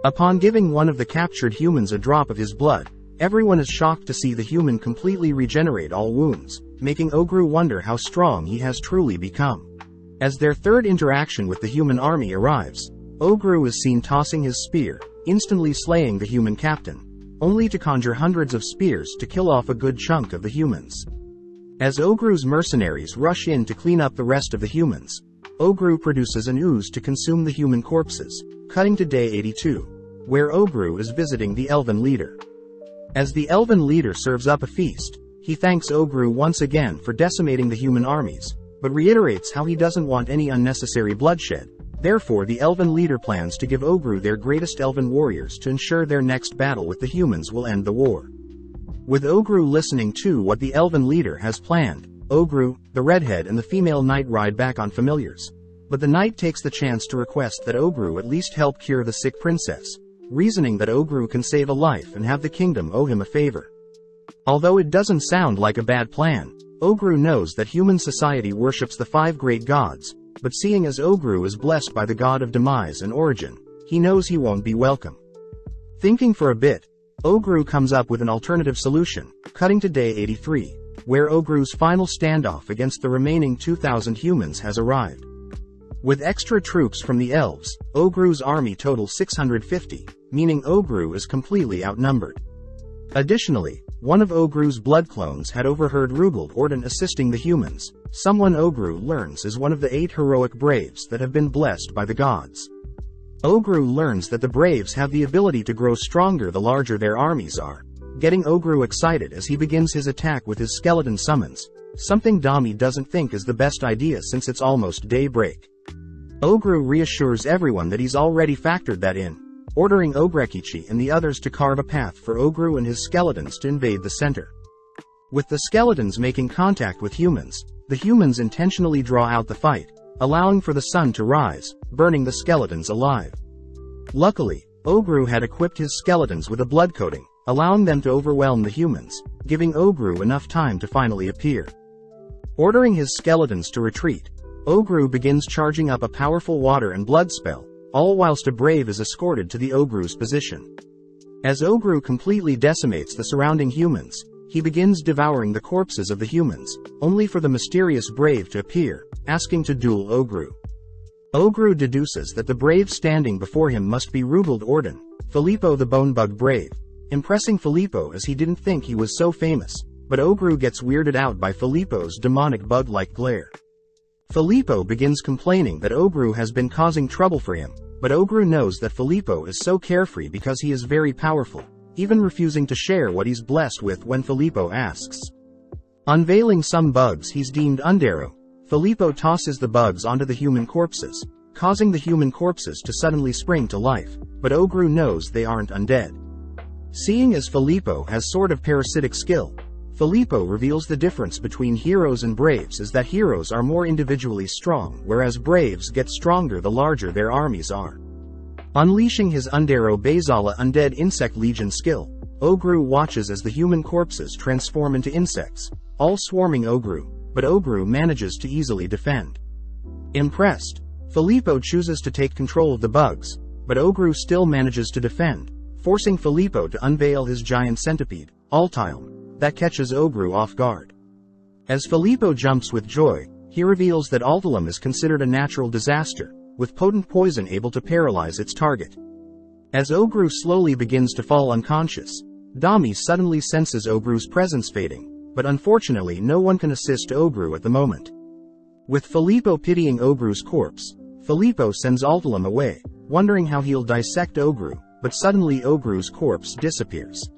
Upon giving one of the captured humans a drop of his blood, everyone is shocked to see the human completely regenerate all wounds, making Ogru wonder how strong he has truly become. As their third interaction with the human army arrives, Ogru is seen tossing his spear, instantly slaying the human captain, only to conjure hundreds of spears to kill off a good chunk of the humans. As Ogru's mercenaries rush in to clean up the rest of the humans, Ogru produces an ooze to consume the human corpses, cutting to day 82, where Ogru is visiting the elven leader. As the elven leader serves up a feast, he thanks Ogru once again for decimating the human armies, but reiterates how he doesn't want any unnecessary bloodshed, Therefore the elven leader plans to give Ogru their greatest elven warriors to ensure their next battle with the humans will end the war. With Ogru listening to what the elven leader has planned, Ogru, the redhead and the female knight ride back on familiars. But the knight takes the chance to request that Ogru at least help cure the sick princess, reasoning that Ogru can save a life and have the kingdom owe him a favor. Although it doesn't sound like a bad plan, Ogru knows that human society worships the five great gods, but seeing as Ogru is blessed by the god of demise and origin, he knows he won't be welcome. Thinking for a bit, Ogru comes up with an alternative solution, cutting to day 83, where Ogru's final standoff against the remaining 2,000 humans has arrived. With extra troops from the elves, Ogru's army totals 650, meaning Ogru is completely outnumbered. Additionally, one of Ogru's blood clones had overheard Rugald Orden assisting the humans, someone Ogru learns is one of the eight heroic braves that have been blessed by the gods. Ogru learns that the braves have the ability to grow stronger the larger their armies are, getting Ogru excited as he begins his attack with his skeleton summons, something Dami doesn't think is the best idea since it's almost daybreak. Ogru reassures everyone that he's already factored that in, ordering Ogrekichi and the others to carve a path for Ogru and his skeletons to invade the center. With the skeletons making contact with humans, the humans intentionally draw out the fight, allowing for the sun to rise, burning the skeletons alive. Luckily, Ogru had equipped his skeletons with a blood coating, allowing them to overwhelm the humans, giving Ogru enough time to finally appear. Ordering his skeletons to retreat, Ogru begins charging up a powerful water and blood spell, all whilst a brave is escorted to the Ogru's position. As Ogru completely decimates the surrounding humans, he begins devouring the corpses of the humans, only for the mysterious brave to appear, asking to duel Ogru. Ogru deduces that the brave standing before him must be Rugald Orden, Filippo the Bonebug Brave, impressing Filippo as he didn't think he was so famous, but Ogru gets weirded out by Filippo's demonic bug-like glare. Filippo begins complaining that Ogru has been causing trouble for him, but Ogru knows that Filippo is so carefree because he is very powerful, even refusing to share what he's blessed with when Filippo asks. Unveiling some bugs he's deemed undero, Filippo tosses the bugs onto the human corpses, causing the human corpses to suddenly spring to life, but Ogru knows they aren't undead. Seeing as Filippo has sort of parasitic skill, Filippo reveals the difference between heroes and braves is that heroes are more individually strong whereas braves get stronger the larger their armies are. Unleashing his Undero Basala Undead Insect Legion skill, Ogru watches as the human corpses transform into insects, all swarming Ogru, but Ogru manages to easily defend. Impressed, Filippo chooses to take control of the bugs, but Ogru still manages to defend, forcing Filippo to unveil his giant centipede, Altailm, that catches Ogru off guard. As Filippo jumps with joy, he reveals that Altailm is considered a natural disaster, with potent poison able to paralyze its target. As Ogru slowly begins to fall unconscious, Dami suddenly senses Ogru's presence fading, but unfortunately no one can assist Ogru at the moment. With Filippo pitying Ogru's corpse, Filippo sends Altailm away, wondering how he'll dissect Ogru, but suddenly Ogru's corpse disappears.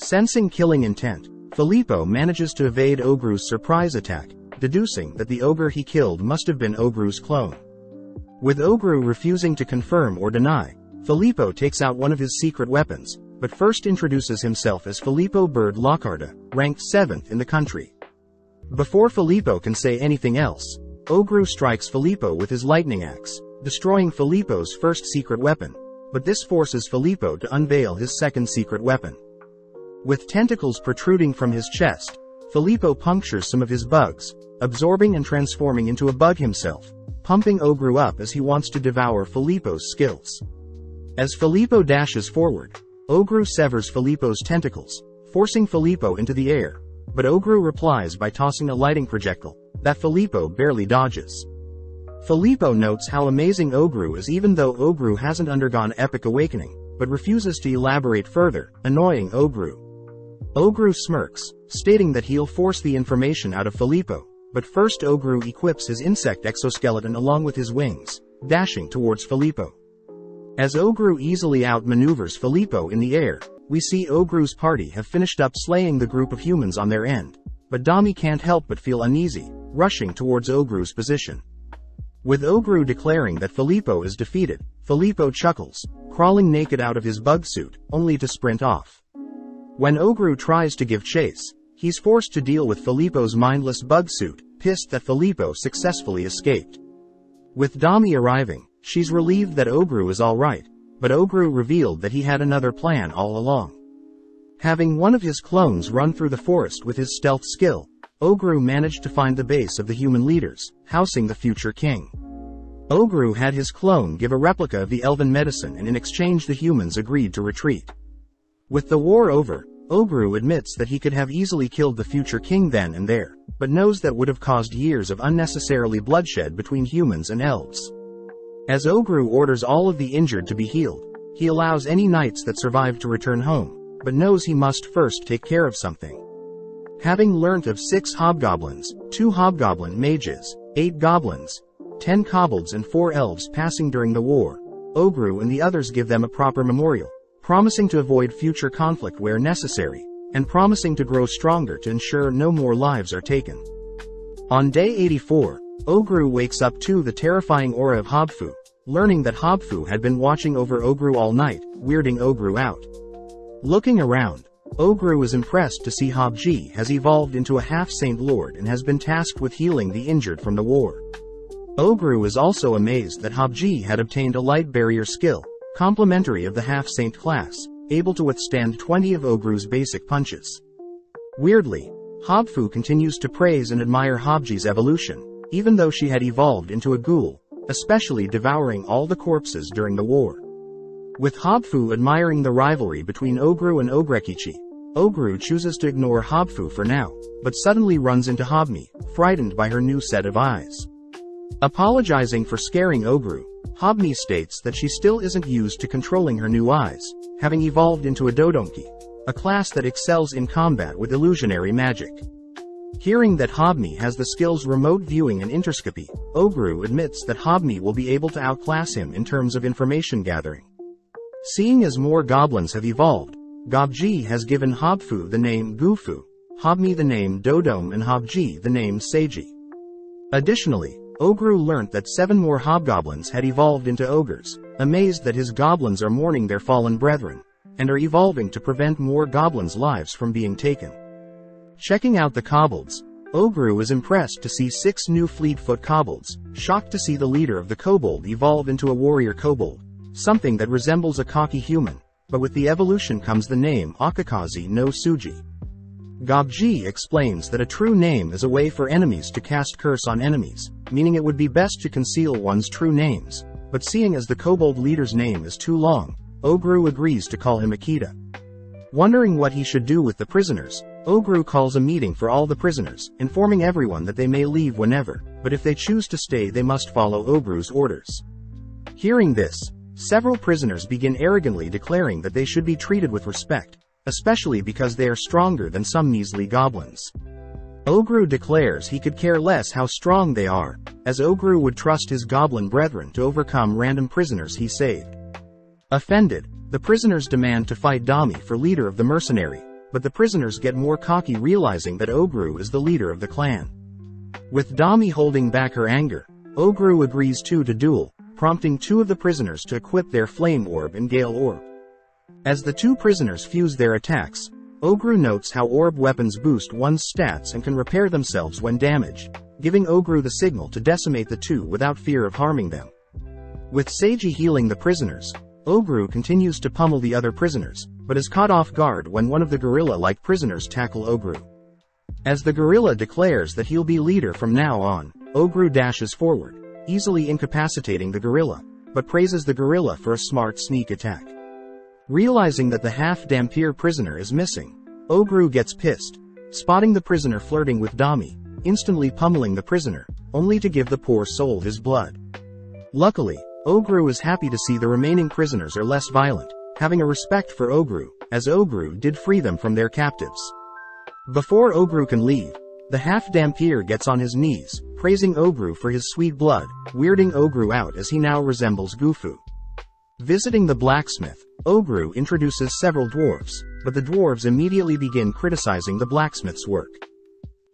Sensing killing intent, Filippo manages to evade Ogru's surprise attack, deducing that the ogre he killed must have been Ogru's clone. With Ogru refusing to confirm or deny, Filippo takes out one of his secret weapons, but first introduces himself as Filippo Bird Lockarda, ranked 7th in the country. Before Filippo can say anything else, Ogru strikes Filippo with his lightning axe, destroying Filippo's first secret weapon, but this forces Filippo to unveil his second secret weapon. With tentacles protruding from his chest, Filippo punctures some of his bugs, absorbing and transforming into a bug himself, pumping Ogru up as he wants to devour Filippo's skills. As Filippo dashes forward, Ogru severs Filippo's tentacles, forcing Filippo into the air, but Ogru replies by tossing a lighting projectile that Filippo barely dodges. Filippo notes how amazing Ogru is even though Ogru hasn't undergone epic awakening, but refuses to elaborate further, annoying Ogru. Ogru smirks, stating that he'll force the information out of Filippo, but first Ogru equips his insect exoskeleton along with his wings, dashing towards Filippo. As Ogru easily outmaneuvers Filippo in the air, we see Ogru's party have finished up slaying the group of humans on their end, but Dami can't help but feel uneasy, rushing towards Ogru's position. With Ogru declaring that Filippo is defeated, Filippo chuckles, crawling naked out of his bug suit, only to sprint off. When Ogru tries to give chase, he's forced to deal with Filippo's mindless bug suit, pissed that Filippo successfully escaped. With Dami arriving, she's relieved that Ogru is alright, but Ogru revealed that he had another plan all along. Having one of his clones run through the forest with his stealth skill, Ogru managed to find the base of the human leaders, housing the future king. Ogru had his clone give a replica of the elven medicine and in exchange the humans agreed to retreat. With the war over, Ogru admits that he could have easily killed the future king then and there, but knows that would have caused years of unnecessarily bloodshed between humans and elves. As Ogru orders all of the injured to be healed, he allows any knights that survive to return home, but knows he must first take care of something. Having learnt of six hobgoblins, two hobgoblin mages, eight goblins, ten kobolds and four elves passing during the war, Ogru and the others give them a proper memorial, promising to avoid future conflict where necessary, and promising to grow stronger to ensure no more lives are taken. On day 84, Ogru wakes up to the terrifying aura of Hobfu, learning that Hobfu had been watching over Ogru all night, weirding Ogru out. Looking around, Ogru is impressed to see Hobji has evolved into a half-saint lord and has been tasked with healing the injured from the war. Ogru is also amazed that Hobji had obtained a light barrier skill, complementary of the half-saint class, able to withstand 20 of Ogru's basic punches. Weirdly, Hobfu continues to praise and admire Hobji's evolution, even though she had evolved into a ghoul, especially devouring all the corpses during the war. With Hobfu admiring the rivalry between Ogru and Ogrekichi, Ogru chooses to ignore Hobfu for now, but suddenly runs into Hobmi, frightened by her new set of eyes. Apologizing for scaring Ogru, Hobmi states that she still isn't used to controlling her new eyes, having evolved into a Dodonki, a class that excels in combat with illusionary magic. Hearing that Hobmi has the skills remote viewing and interscopy, Ogru admits that Hobmi will be able to outclass him in terms of information gathering. Seeing as more goblins have evolved, Gobji has given Hobfu the name Gufu, Hobmi the name Dodome and Hobji the name Seiji. Additionally, Ogru learnt that seven more hobgoblins had evolved into ogres, amazed that his goblins are mourning their fallen brethren, and are evolving to prevent more goblins' lives from being taken. Checking out the kobolds, Ogru is impressed to see six new Fleetfoot kobolds, shocked to see the leader of the kobold evolve into a warrior kobold, something that resembles a cocky human, but with the evolution comes the name Akakazi no Suji. Gobji explains that a true name is a way for enemies to cast curse on enemies, meaning it would be best to conceal one's true names, but seeing as the kobold leader's name is too long, Ogru agrees to call him Akita. Wondering what he should do with the prisoners, Ogru calls a meeting for all the prisoners, informing everyone that they may leave whenever, but if they choose to stay they must follow Ogru's orders. Hearing this, Several prisoners begin arrogantly declaring that they should be treated with respect, especially because they are stronger than some measly goblins. Ogru declares he could care less how strong they are, as Ogru would trust his goblin brethren to overcome random prisoners he saved. Offended, the prisoners demand to fight Dami for leader of the mercenary, but the prisoners get more cocky realizing that Ogru is the leader of the clan. With Dami holding back her anger, Ogru agrees too to duel, prompting two of the prisoners to equip their Flame Orb and Gale Orb. As the two prisoners fuse their attacks, Ogru notes how orb weapons boost one's stats and can repair themselves when damaged, giving Ogru the signal to decimate the two without fear of harming them. With Seiji healing the prisoners, Ogru continues to pummel the other prisoners, but is caught off guard when one of the gorilla-like prisoners tackle Ogru. As the gorilla declares that he'll be leader from now on, Ogru dashes forward, easily incapacitating the gorilla, but praises the gorilla for a smart sneak attack. Realizing that the half-Dhampir prisoner is missing, Ogru gets pissed, spotting the prisoner flirting with Dami, instantly pummeling the prisoner, only to give the poor soul his blood. Luckily, Ogru is happy to see the remaining prisoners are less violent, having a respect for Ogru, as Ogru did free them from their captives. Before Ogru can leave, the half-Dhampir gets on his knees, praising Ogru for his sweet blood, weirding Ogru out as he now resembles Gufu. Visiting the blacksmith, Ogru introduces several dwarves, but the dwarves immediately begin criticizing the blacksmith's work.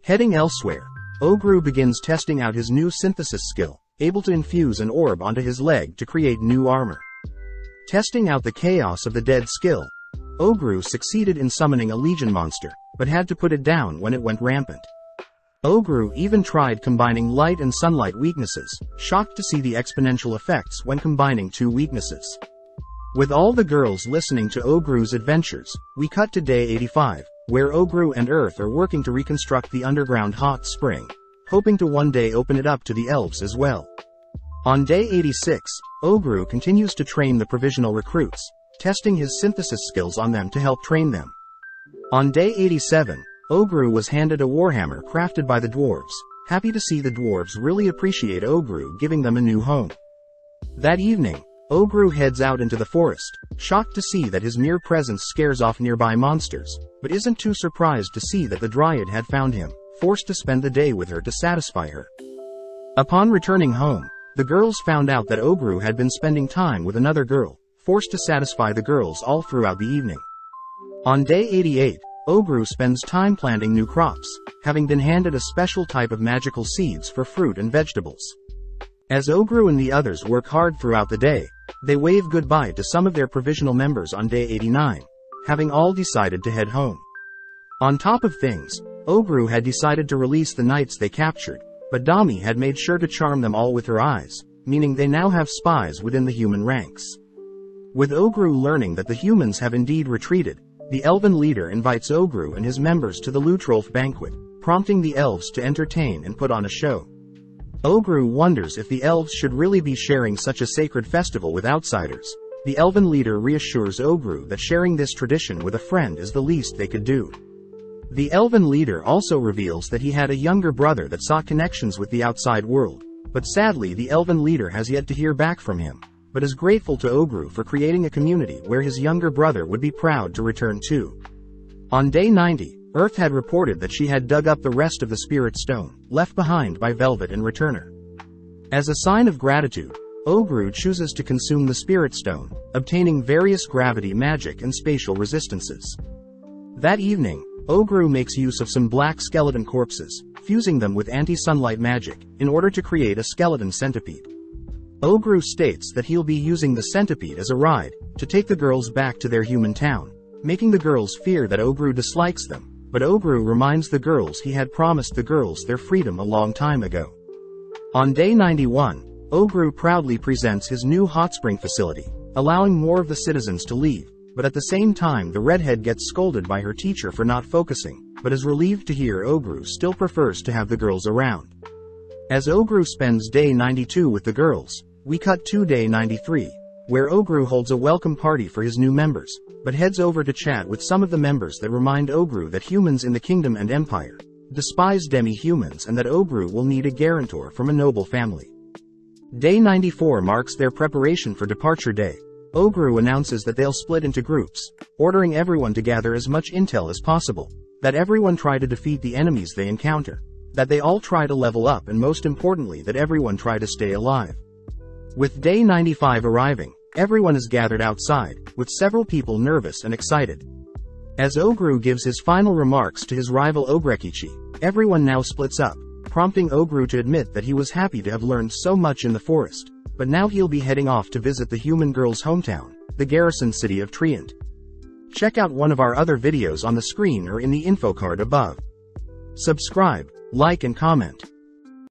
Heading elsewhere, Ogru begins testing out his new synthesis skill, able to infuse an orb onto his leg to create new armor. Testing out the chaos of the dead skill, Ogru succeeded in summoning a legion monster, but had to put it down when it went rampant. Ogru even tried combining light and sunlight weaknesses, shocked to see the exponential effects when combining two weaknesses. With all the girls listening to Ogru's adventures, we cut to day 85, where Ogru and Earth are working to reconstruct the underground hot spring, hoping to one day open it up to the elves as well. On day 86, Ogru continues to train the provisional recruits, testing his synthesis skills on them to help train them. On day 87, Ogru was handed a warhammer crafted by the dwarves, happy to see the dwarves really appreciate Ogru giving them a new home. That evening, Ogru heads out into the forest, shocked to see that his mere presence scares off nearby monsters, but isn't too surprised to see that the Dryad had found him, forced to spend the day with her to satisfy her. Upon returning home, the girls found out that Ogru had been spending time with another girl, forced to satisfy the girls all throughout the evening. On day 88, Ogru spends time planting new crops, having been handed a special type of magical seeds for fruit and vegetables. As Ogru and the others work hard throughout the day, they wave goodbye to some of their provisional members on day 89, having all decided to head home. On top of things, Ogru had decided to release the knights they captured, but Dami had made sure to charm them all with her eyes, meaning they now have spies within the human ranks. With Ogru learning that the humans have indeed retreated, the elven leader invites Ogru and his members to the Lutrolf banquet, prompting the elves to entertain and put on a show. Ogru wonders if the elves should really be sharing such a sacred festival with outsiders. The elven leader reassures Ogru that sharing this tradition with a friend is the least they could do. The elven leader also reveals that he had a younger brother that sought connections with the outside world, but sadly the elven leader has yet to hear back from him but is grateful to Ogru for creating a community where his younger brother would be proud to return to. On day 90, Earth had reported that she had dug up the rest of the Spirit Stone, left behind by Velvet and Returner. As a sign of gratitude, Ogru chooses to consume the Spirit Stone, obtaining various gravity magic and spatial resistances. That evening, Ogru makes use of some black skeleton corpses, fusing them with anti-sunlight magic, in order to create a skeleton centipede. Ogru states that he'll be using the centipede as a ride, to take the girls back to their human town, making the girls fear that Ogru dislikes them, but Ogru reminds the girls he had promised the girls their freedom a long time ago. On day 91, Ogru proudly presents his new hot spring facility, allowing more of the citizens to leave, but at the same time the redhead gets scolded by her teacher for not focusing, but is relieved to hear Ogru still prefers to have the girls around. As Ogru spends day 92 with the girls, we cut to day 93, where Ogru holds a welcome party for his new members, but heads over to chat with some of the members that remind Ogru that humans in the kingdom and empire despise demi-humans and that Ogru will need a guarantor from a noble family. Day 94 marks their preparation for departure day. Ogru announces that they'll split into groups, ordering everyone to gather as much intel as possible, that everyone try to defeat the enemies they encounter, that they all try to level up and most importantly that everyone try to stay alive. With day 95 arriving, everyone is gathered outside, with several people nervous and excited. As Ogru gives his final remarks to his rival Ogrekichi, everyone now splits up, prompting Ogru to admit that he was happy to have learned so much in the forest, but now he'll be heading off to visit the human girl's hometown, the garrison city of Trient. Check out one of our other videos on the screen or in the info card above. Subscribe, like and comment.